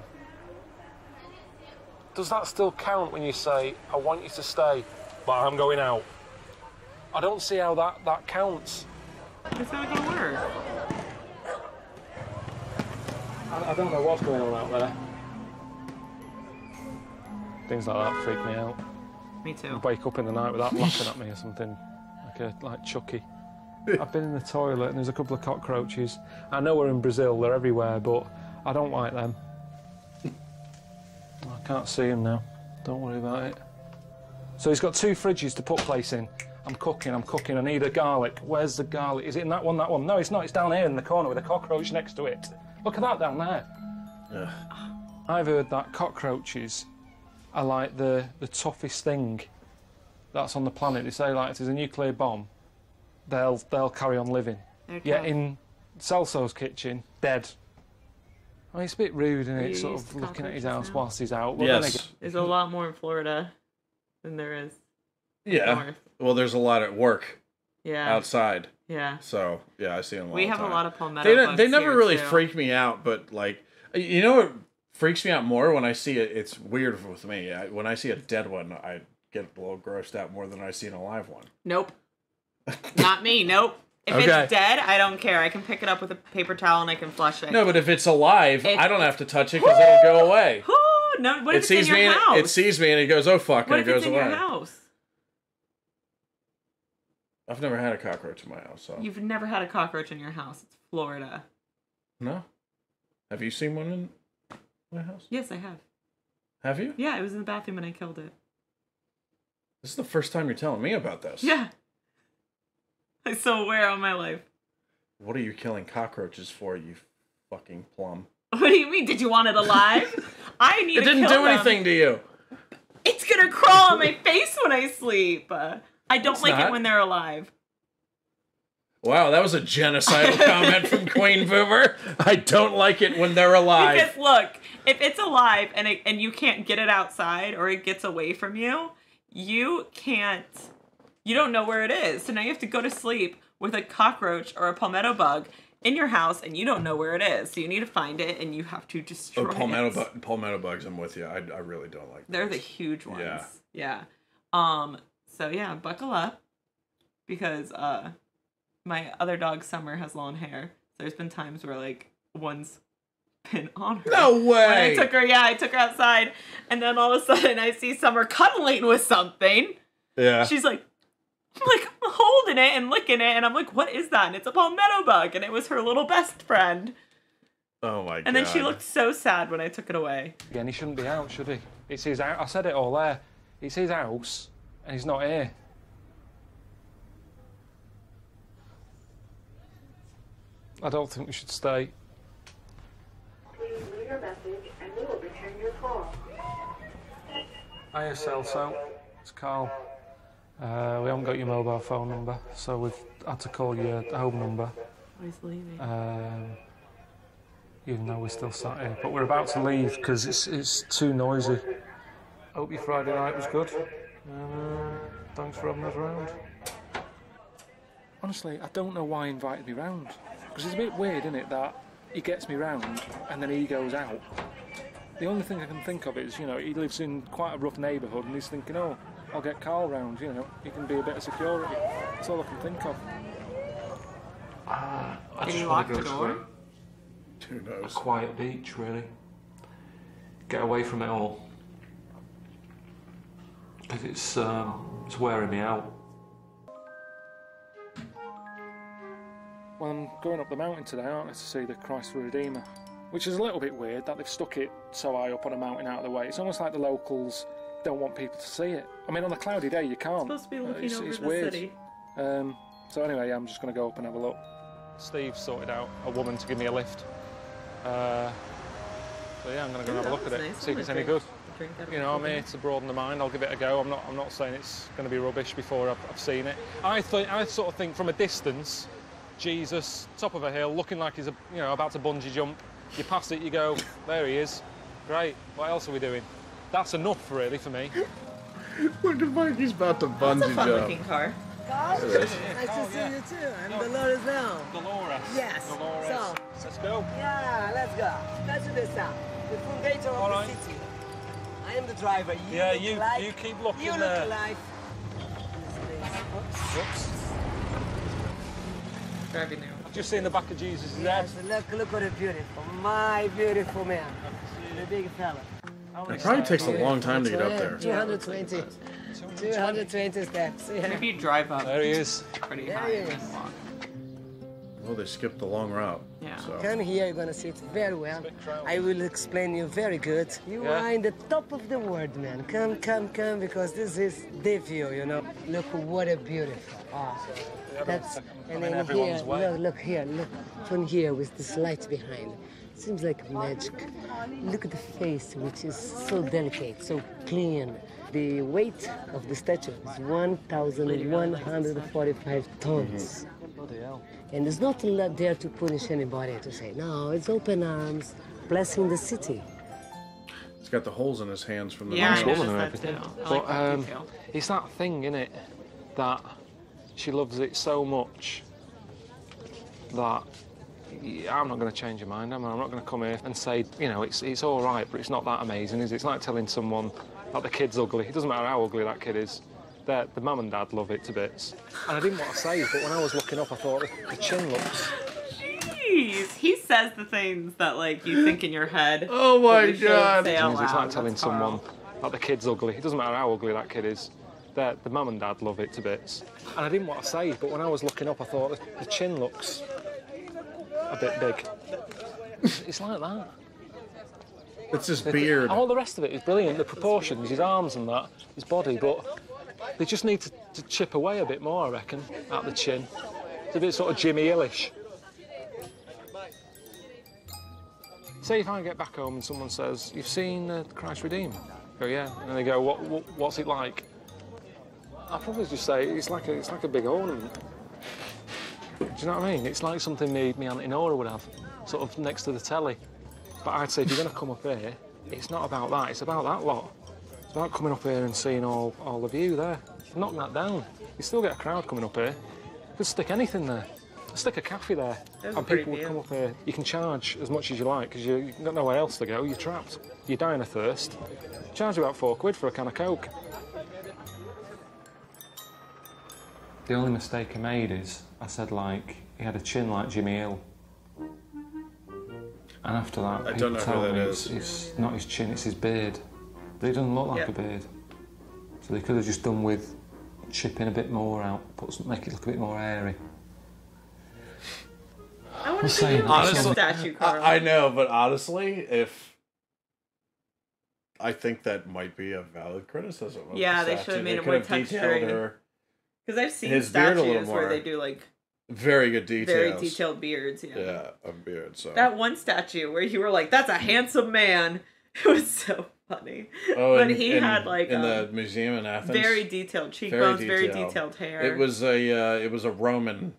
Does that still count when you say, "I want you to stay, but I'm going out"? I don't see how that that counts. It's not gonna work. I, I don't know what's going on out there. Things like that freak me out. Me too. Wake up in the night without that laughing at me or something, like a like Chucky. I've been in the toilet and there's a couple of cockroaches. I know we're in Brazil; they're everywhere, but I don't like them. I can't see him now. Don't worry about it. So he's got two fridges to put place in. I'm cooking, I'm cooking. I need a garlic. Where's the garlic? Is it in that one, that one? No, it's not. It's down here in the corner with a cockroach next to it. Look at that down there. Ugh. I've heard that cockroaches are like the, the toughest thing that's on the planet. They say like if there's a nuclear bomb, they'll they'll carry on living. They're Yet in Celso's kitchen, dead. I mean, it's a bit rude, isn't Are it? Sort of looking at his house now? whilst he's out. But then Yes. again- There's a lot more in Florida than there is. Yeah. North. Well, there's a lot at work. Yeah. Outside. Yeah. So yeah, I see them. All We the have a lot of palmetto They, they never here, really too. freak me out, but like, uh, you know what freaks me out more when I see it. It's weird with me. I, when I see a dead one, I get a little grossed out more than I see an alive one. Nope. Not me. Nope. If Okay. it's dead, I don't care. I can pick it up with a paper towel and I can flush it. No, but if it's alive, I don't have to touch it because it'll go away. Whoo! No, what it it's sees in me. your and house? it, it sees me and it goes, "Oh fuck!" what and if it goes away. your house? I've never had a cockroach in my house. So You've never had a cockroach in your house. It's Florida. no. Have you seen one in my house? Yes, I have. Have you? Yeah, it was in the bathroom and I killed it. This is the first time you're telling me about this. Yeah. I'm so aware of my life. What are you killing cockroaches for, you fucking plum? What do you mean? Did you want it alive? I need It didn't do them. anything to you. It's gonna crawl on my face when I sleep. Uh, I don't It's like not. it when they're alive. Wow, that was a genocidal comment from Queen Boomer. I don't like it when they're alive. Because look, if it's alive and it, and you can't get it outside or it gets away from you, you can't. You don't know where it is. So now you have to go to sleep with a cockroach or a palmetto bug in your house, and you don't know where it is. So you need to find it, and you have to destroy Oh, palmetto, it. bu- palmetto bugs, I'm with you. I, I really don't like them. They're the huge ones. Yeah. Yeah. Um. So yeah, buckle up, because uh, my other dog Summer has long hair. So there's been times where like one's been on her. No When way! I took her, yeah, I took her outside, and then all of a sudden I see Summer cuddling with something. Yeah. She's like, like holding it and licking it, and I'm like, what is that? And it's a palmetto bug, and it was her little best friend. Oh my god. And then she looked so sad when I took it away. Again, he shouldn't be out, should he? It's his house. I said it all there. It's his house, and he's not here. I don't think we should stay. Hiya, Celso. It's Karl. Uh, we haven't got your mobile phone number, so we've had to call your home number. Oh, he's leaving. Um, even though we're still sat here. But we're about to leave because it's, it's too noisy. Hope your Friday night was good. Um, thanks for having us round. Honestly, I don't know why he invited me round. Because it's a bit weird, isn't it, that he gets me round and then he goes out. The only thing I can think of is, you know, he lives in quite a rough neighbourhood and he's thinking, oh, I'll get Karl round, you know, he can be a bit of security. That's all I can think of. I Did just you want to go to a, Who knows? a quiet beach, really. Get away from it all. Because it's, um, it's wearing me out. Well, I'm going up the mountain today, aren't I, to see the Christ the Redeemer. Which is a little bit weird that they've stuck it so high up on a mountain out of the way. It's almost like the locals don't want people to see it. I mean, on a cloudy day, you can't. supposed to be Uh, looking it's, over it's the weird. city. Um, so anyway, I'm just going to go up and have a look. Steve sorted out a woman to give me a lift. Uh, so yeah, I'm going to go and have a look at was it, see if it's gonna any good. drink- drink You know, I'm here to broaden the mind. I'll give it a go. I'm not. I'm not saying it's going to be rubbish before I've, I've seen it. I think. I sort of think from a distance, Jesus, top of a hill, looking like he's a, you know about to bungee jump. You pass it, you go, there he is. Great. What else are we doing? That's enough, really, for me. Looking like he's about to bungee It's bungee a fun-looking car. Guys, It is. nice to see you too. I'm Dolores now. Dolores. Yes. Dolores. So, Let's go. yeah, let's go. Let's do this now. The fundator of All the right. city. I am the driver. You Yeah, look you- like, you keep looking You look there. like. Whoops. Driving there. I've just seen the back of Jesus' head. Yes, look, look what a beautiful, my beautiful man. The big fella. It probably takes a long time to get up there. 220. 220 steps. Yeah. Maybe you drive up. There he is. Pretty There high and then is. walk. Well, they skipped the long route. Yeah. So. Come here, you're gonna see it very well. I will explain you very good. You Yeah. are in the top of the world, man. Come, come, come, because this is the view, you know. Look what a beautiful. Ah, that's and then here, look, look here, look from here with this light behind. Seems like magic. Look at the face, which is so delicate, so clean. The weight of the statue is 1,145 tons. Bloody hell. And there's not a lot there to punish anybody to say, no, it's open arms, blessing the city. He's got the holes in his hands from the Yeah, I woman and everything. I But like um, it's that thing, in it, that she loves it so much that yeah, I'm not going to change your mind. am I? I'm not going to come here and say, you know, it's it's all right, but it's not that amazing, is it? It's like telling someone that the kid's ugly. It doesn't matter how ugly that kid is. The, the mum and dad love it to bits. And I didn't want to say, it, but when I was looking up, I thought the, chin looks. Jeez, he says the things that like you think in your head. Oh my God. say It's like telling someone that the kid's ugly. It doesn't matter how ugly that kid is. The, the mum and dad love it to bits. And I didn't want to say, it, but when I was looking up, I thought the chin looks a bit big. it's like that. It's his beard. All the rest of it is brilliant. The proportions, his arms and that, his body, but they just need to, to chip away a bit more, I reckon, at the chin. It's a bit sort of Jimmy Hillish. Say if I get back home and someone says, "You've seen uh, Christ Redeemer?" I go, "Yeah," and they go, what, what, "What's it like?" I'll probably just say it's like a, it's like a big ornament. Do you know what I mean? It's like something me, me Auntie Nora would have, sort of next to the telly. But I'd say if you're going to come up here, it's not about that. It's about that lot. It's about coming up here and seeing all, all of you there. Knock that down. You still get a crowd coming up here. You could stick anything there. Stick a cafe there, That's and people would view. come up here. You can charge as much as you like because you, you've got nowhere else to go. You're trapped. You're dying of thirst. Charge about four quid for a can of coke. The only mistake I made is I said like he had a chin like Jimmy Hill. And after that, I people don't know who tell me. It's, it's not his chin, it's his beard. But it doesn't look like Yeah. a beard. So they could have just done with chipping a bit more out, put some, make it look a bit more airy. I want to see you a honestly- statue, Karl. I, I know, but honestly, if I think that might be a valid criticism. Of Yeah, the they statue. should have made They it more could have detailed textured. her Because I've seen his beard a little statues where they do like very good details. very detailed beards. Yeah. Yeah, a beard. So That one statue where you were like, "That's a handsome man." It was so funny. Oh, but in- he in- had like in um, the museum in Athens. very detailed cheekbones, very detailed, hair. It was a uh, it was a Roman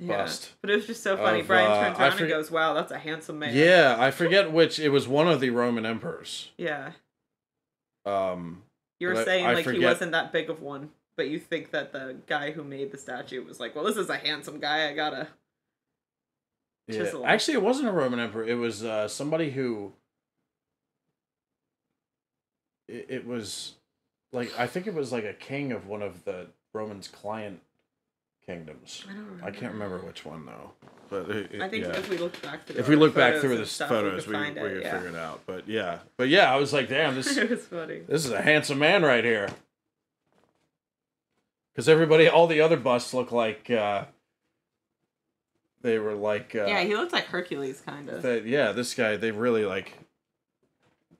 Yeah. bust. But it was just so funny. of, Brian uh, turns I around and forget- goes, "Wow, that's a handsome man." Yeah, I forget which. It was one of the Roman emperors. Yeah. Um, You were but I- saying I like he wasn't that big of one, but you think that the guy who made the statue was like, "Well, this is a handsome guy. I gotta." Yeah. Chisel. Actually, it wasn't a Roman emperor. It was uh, somebody who. It, it was, like I think it was like a king of one of the Romans' client kingdoms. I don't remember. I can't remember which one though. But it, I think yeah. if we look back through if we look back through the stuff, we photos, could we, we, it, could yeah. figure it out. But yeah, but yeah, I was like, damn, this it this is a handsome man right here. Because everybody, all the other busts look like uh, they were like, uh, yeah, he looked like Hercules, kind of that- yeah, this guy, they really like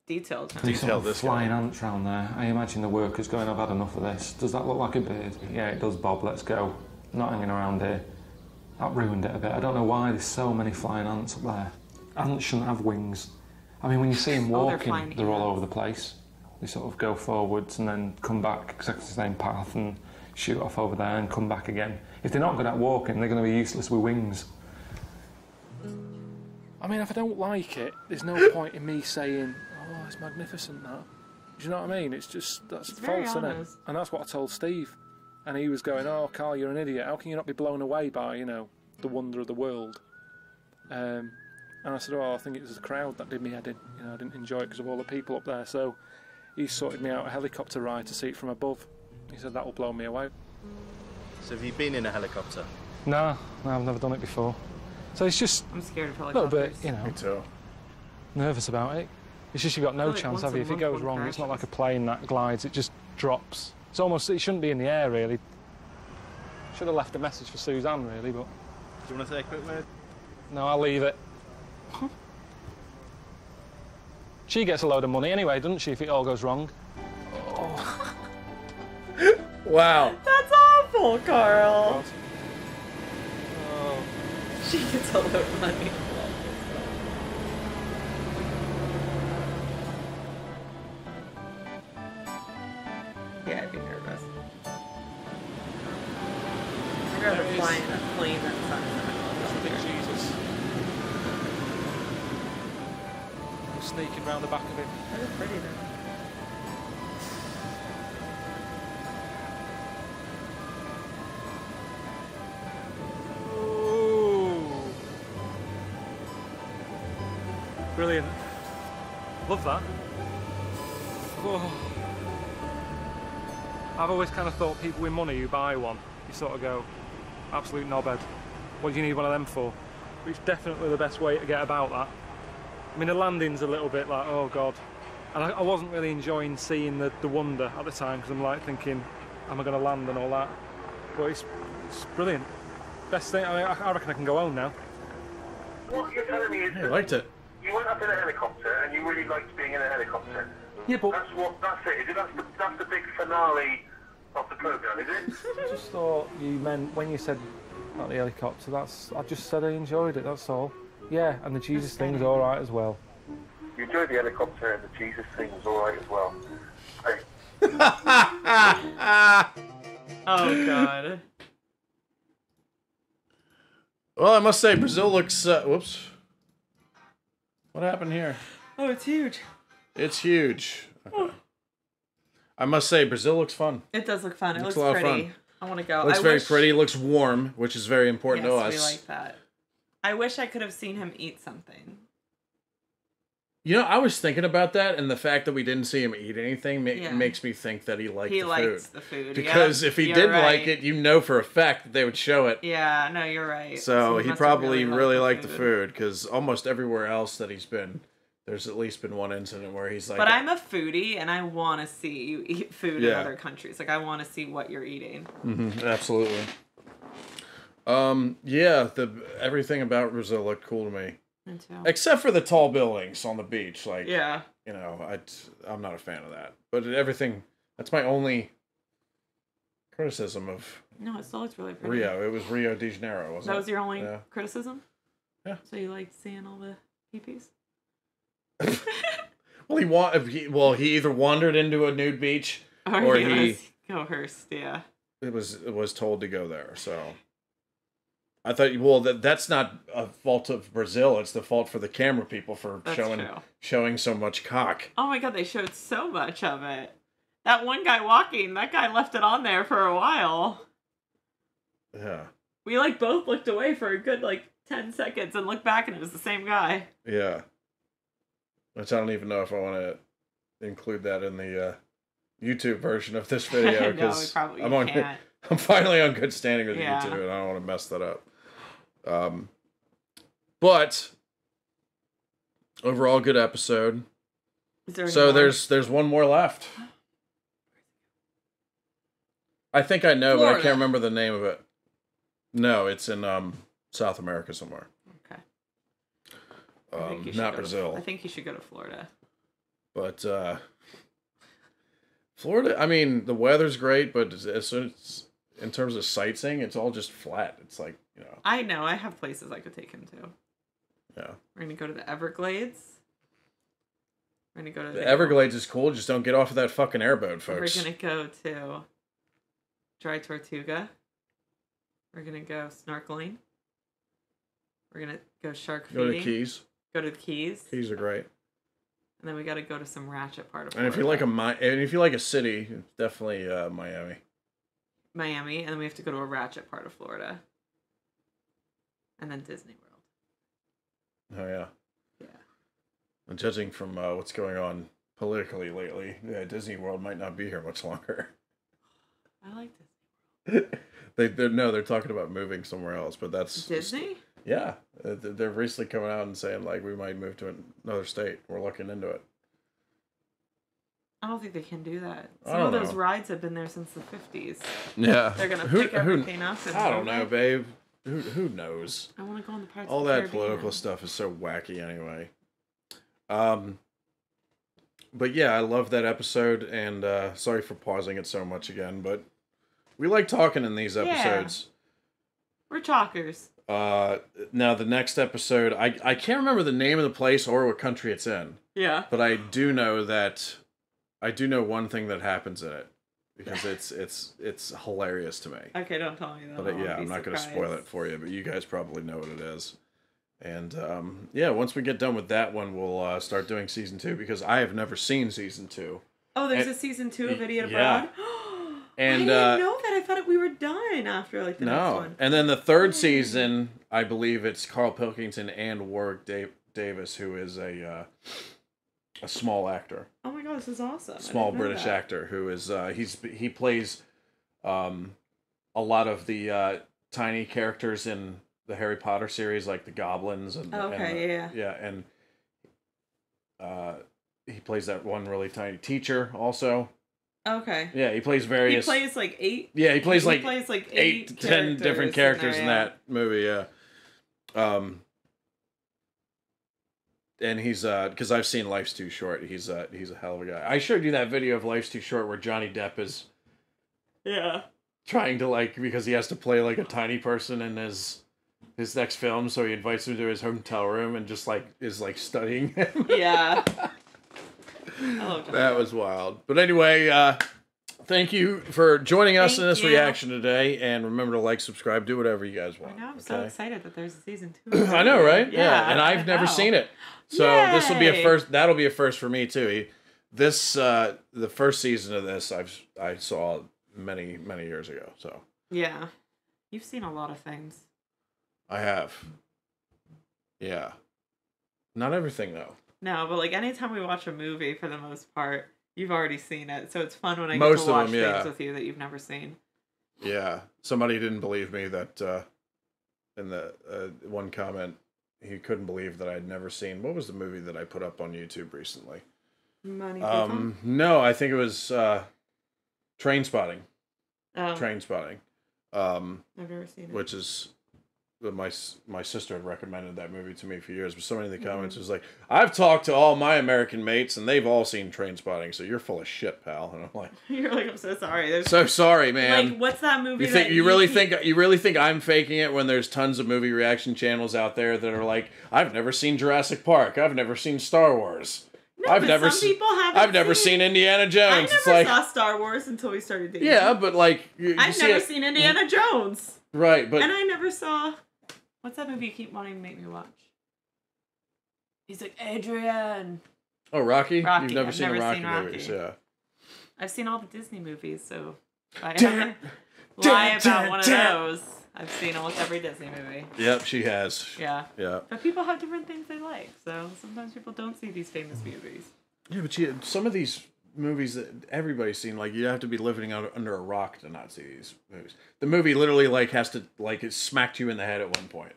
detailed. Kind These of. sort of this flying ants round there. I imagine the workers going, I've had enough of this. Does that look like a beard? Yeah, it does, Bob. Let's go. Not hanging around here. That ruined it a bit. I don't know why there's so many flying ants up there. Ants shouldn't have wings. I mean, when you see them Oh, they're walking, they're, all over the place. They sort of go forwards and then come back exactly the same path and shoot off over there and come back again. If they're not good at walking, they're going to be useless with wings. I mean, if I don't like it, there's no point in me saying, "Oh, it's magnificent." That. Do you know what I mean? It's just that's It's false, isn't it? And that's what I told Steve, and he was going, "Oh, Karl, you're an idiot. How can you not be blown away by you know the wonder of the world?" Um, and I said, "Oh, I think it was the crowd that did me head in. You know, I didn't enjoy it because of all the people up there." So he sorted me out a helicopter ride to see it from above. He said that will blow me away. So have you been in a helicopter? No, no, I've never done it before. So it's just I'm scared of a little bit, you know, me too. nervous about it. It's just you've got no like chance, have you? If it goes one wrong, it's not like a plane that glides, it just drops. It's almost, it shouldn't be in the air really. Should have left a message for Suzanne really, but Do you want to say a quick word? No, I'll leave it. she gets a load of money anyway, doesn't she, if it all goes wrong? Wow. That's awful, Karl. Oh. She gets a load of money. Yeah, I'd be nervous. I'd rather There fly is. in a plane than fly in a. Jesus. Sneaking round the back of it. That is pretty though. Love that. Oh. I've always kind of thought people with money who buy one, you sort of go, absolute knobhead. What do you need one of them for? But it's definitely the best way to get about that. I mean, the landing's a little bit like, oh god. And I, I wasn't really enjoying seeing the, the wonder at the time because I'm like thinking, am I going to land and all that? But it's, it's brilliant. Best thing, I, mean, I I reckon I can go home now. What you're telling me is I liked it. You went up in a helicopter and you really liked being in a helicopter. Yeah, but that's what that's it. Is it that's the that's the big finale of the program, is it? I just thought you meant when you said about the helicopter. That's I just said I enjoyed it. That's all. Yeah, and the Jesus thing's all right as well. You enjoyed the helicopter and the Jesus thing was all right as well. Hey, Oh god. Well, I must say, Brazil looks. Uh, whoops. What happened here? Oh, it's huge. It's huge. Okay. Oh. I must say, Brazil looks fun. It does look fun. It Looks looks, of pretty. fun. I want to go. It looks I very wish, pretty. Looks warm, which is very important Yes, to us. we like that. I wish I could have seen him eat something. You know, I was thinking about that, and the fact that we didn't see him eat anything ma- Yeah. makes me think that he liked He the liked food. the food, Because yep, if he you're didn't like it, you know for a fact that they would show it. Yeah, no, you're right. So he he probably really really, liked the food because almost everywhere else that he's been, there's at least been one incident where he's like, but I'm a foodie and I want to see you eat food in other countries. Like I want to see what you're eating. Mm-hmm, absolutely. Um, yeah, the everything about Brazil looked cool to me. Except for the tall buildings on the beach. Like, Yeah. you know, I I'm not a fan of that. But everything that's my only criticism of No, it still looks really pretty. Rio. It was Rio de Janeiro, wasn't That it? That was your only Yeah. criticism. Yeah. So you liked seeing all the peepees? Well, he wa- he Well, he either wandered into a nude beach Or, or he, he was coerced. Yeah. it was was told to go there. So I thought, well, that that's not a fault of Brazil. It's the fault for the camera people for That's showing true. showing so much cock. Oh my god, they showed so much of it. That one guy walking, that guy left it on there for a while. Yeah, We like both looked away for a good like ten seconds and looked back and it was the same guy. yeah. Which I don't even know if I want to include that in the uh, YouTube version of this video because probably I'm on. can't. I'm finally on good standing with Yeah. YouTube, and I don't want to mess that up. Um, but overall, good episode. There so more? there's there's one more left. I think I know, but I can't remember the name of it. No, it's in um South America somewhere. Okay. Um, not go to- Brazil, I think you should go to Florida. but uh, Florida. I mean, the weather's great, but as, as soon as in terms of sightseeing, it's all just flat. It's like you know, I know, I have places I could take him to. yeah. We're gonna go to the Everglades. We're gonna go to The Everglades is cool. Just don't get off of that fucking airboat, folks. We're gonna go to Dry Tortuga. We're gonna go snorkeling. We're gonna go shark Go to feeding. Keys. Go to the Keys, Keys are great. and then we got to go to some ratchet part of. And if you like a Mi- and if you like a city, definitely uh, Miami. Miami, and then we have to go to a ratchet part of Florida, and then Disney World. Oh yeah. Yeah. And judging from uh, what's going on politically lately, yeah, Disney World might not be here much longer. I like Disney. they they're, no, they're talking about moving somewhere else, but that's Disney? Yeah, Uh, they're recently coming out and saying like we might move to another state. We're looking into it. I don't think they can do that. Some of don't those know. rides have been there since the fifties. Yeah, they're gonna Who- pick who- everything up. And I don't know, babe. Who who knows? I want to go on the Pirates All of the that political stuff is so wacky anyway. Um, but yeah, I love that episode, and uh, sorry for pausing it so much again, but we like talking in these Yeah. episodes. We're talkers. Uh, now the next episode, I I can't remember the name of the place or what country it's in. Yeah. But I do know that I do know one thing that happens in it because it's it's it's hilarious to me. Okay, don't tell me that. But uh, yeah, I'm not going to spoil it for you, but you guys probably know what it is. And um, yeah, once we get done with that one, we'll uh, start doing season two because I have never seen season two. Oh, there's And- a season two of Idiot yeah. Abroad. And I didn't uh, know that. I thought we were done after like the next no, one. and then the third season, I believe it's Karl Pilkington and Warwick da- Davis, who is a uh, a small actor. Oh my god, this is awesome. Small British actor who is uh, he's he plays um, a lot of the uh, tiny characters in the Harry Potter series, like the goblins and Oh, and okay, the- yeah, yeah, and uh, he plays that one really tiny teacher also. Okay. Yeah, he plays various. He plays like eight. Yeah, he plays like plays like eight, eight, ten different characters in, there, that movie. Yeah. Um. And he's uh because I've seen Life's Too Short. He's uh he's a hell of a guy. I showed you that video of Life's Too Short where Johnny Depp is Yeah. trying to like because he has to play like a tiny person in his his next film, so he invites him to his hotel room and just like is like studying him. Yeah. I love Johnny that was wild. But anyway, uh thank you for joining us in this you. reaction today and remember to like, subscribe, do whatever you guys want. I know. I'm so excited that there's a season two. I know, right? Yeah. And I've never seen it. So this will be a first that'll be a first for me too. This uh the first season of this I've I saw many, many years ago. So Yeah. You've seen a lot of things. I have. Yeah. Not everything though. No, but like anytime we watch a movie, for the most part, you've already seen it. So it's fun when I Most get to watch them, yeah. things with you that you've never seen. Yeah. Somebody didn't believe me that uh in the uh, one comment he couldn't believe that I'd never seen what was the movie that I put up on YouTube recently? Money Um no, I think it was uh Trainspotting. Oh. Trainspotting. Um I've never seen it. which is my my sister had recommended that movie to me for years. But somebody in the comments Mhm. was like, "I've talked to all my American mates, and they've all seen Trainspotting, so you're full of shit, pal." And I'm like, You're like, I'm so sorry. There's "So sorry, man." Like, what's that movie? you think that you really keep- think you really think I'm faking it when there's tons of movie reaction channels out there that are like, "I've never seen Jurassic Park. I've never seen Star Wars. No, I've never some se- people haven't I've never seen- seen Indiana I Jones." never it's like, saw Star Wars until we started dating. yeah, but like, you, you I've never it- seen Indiana Jones. Right, but and I never saw. What's that movie you keep wanting to make me watch? He's like Adrian. oh, Rocky. Rocky, You've never I've seen never the Rocky, seen Rocky. movies, yeah. I've seen all the Disney movies, so I haven't lie about one of those. I've seen almost every Disney movie. Yep, she has. Yeah. Yeah. But people have different things they like, so sometimes people don't see these famous movies. Yeah, but you, some of these movies that everybody's seen, like you have to be living under a rock to not see these movies. The movie literally like has to like it smacked you in the head at one point.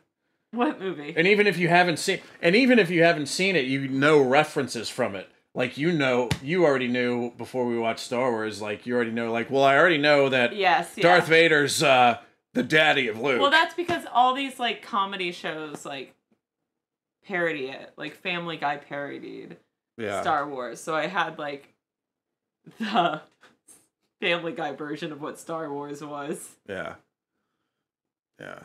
What movie? And even if you haven't seen, and even if you haven't seen it, you know references from it. Like you know, you already knew before we watched Star Wars. Like you already know, like well, I already know that Yes, yeah. Darth Vader's uh, the daddy of Luke. Well, that's because all these like comedy shows like parody it. Like Family Guy parodied Yeah. Star Wars, so I had like the Family Guy version of what Star Wars was. Yeah. Yeah.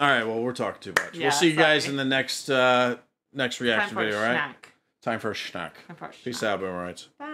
All right. Well, we're talking too much. Yeah, we'll see you guys in the next uh next reaction video. All right. snack. Time for a snack. Time for a Peace out, boomerites. Bye.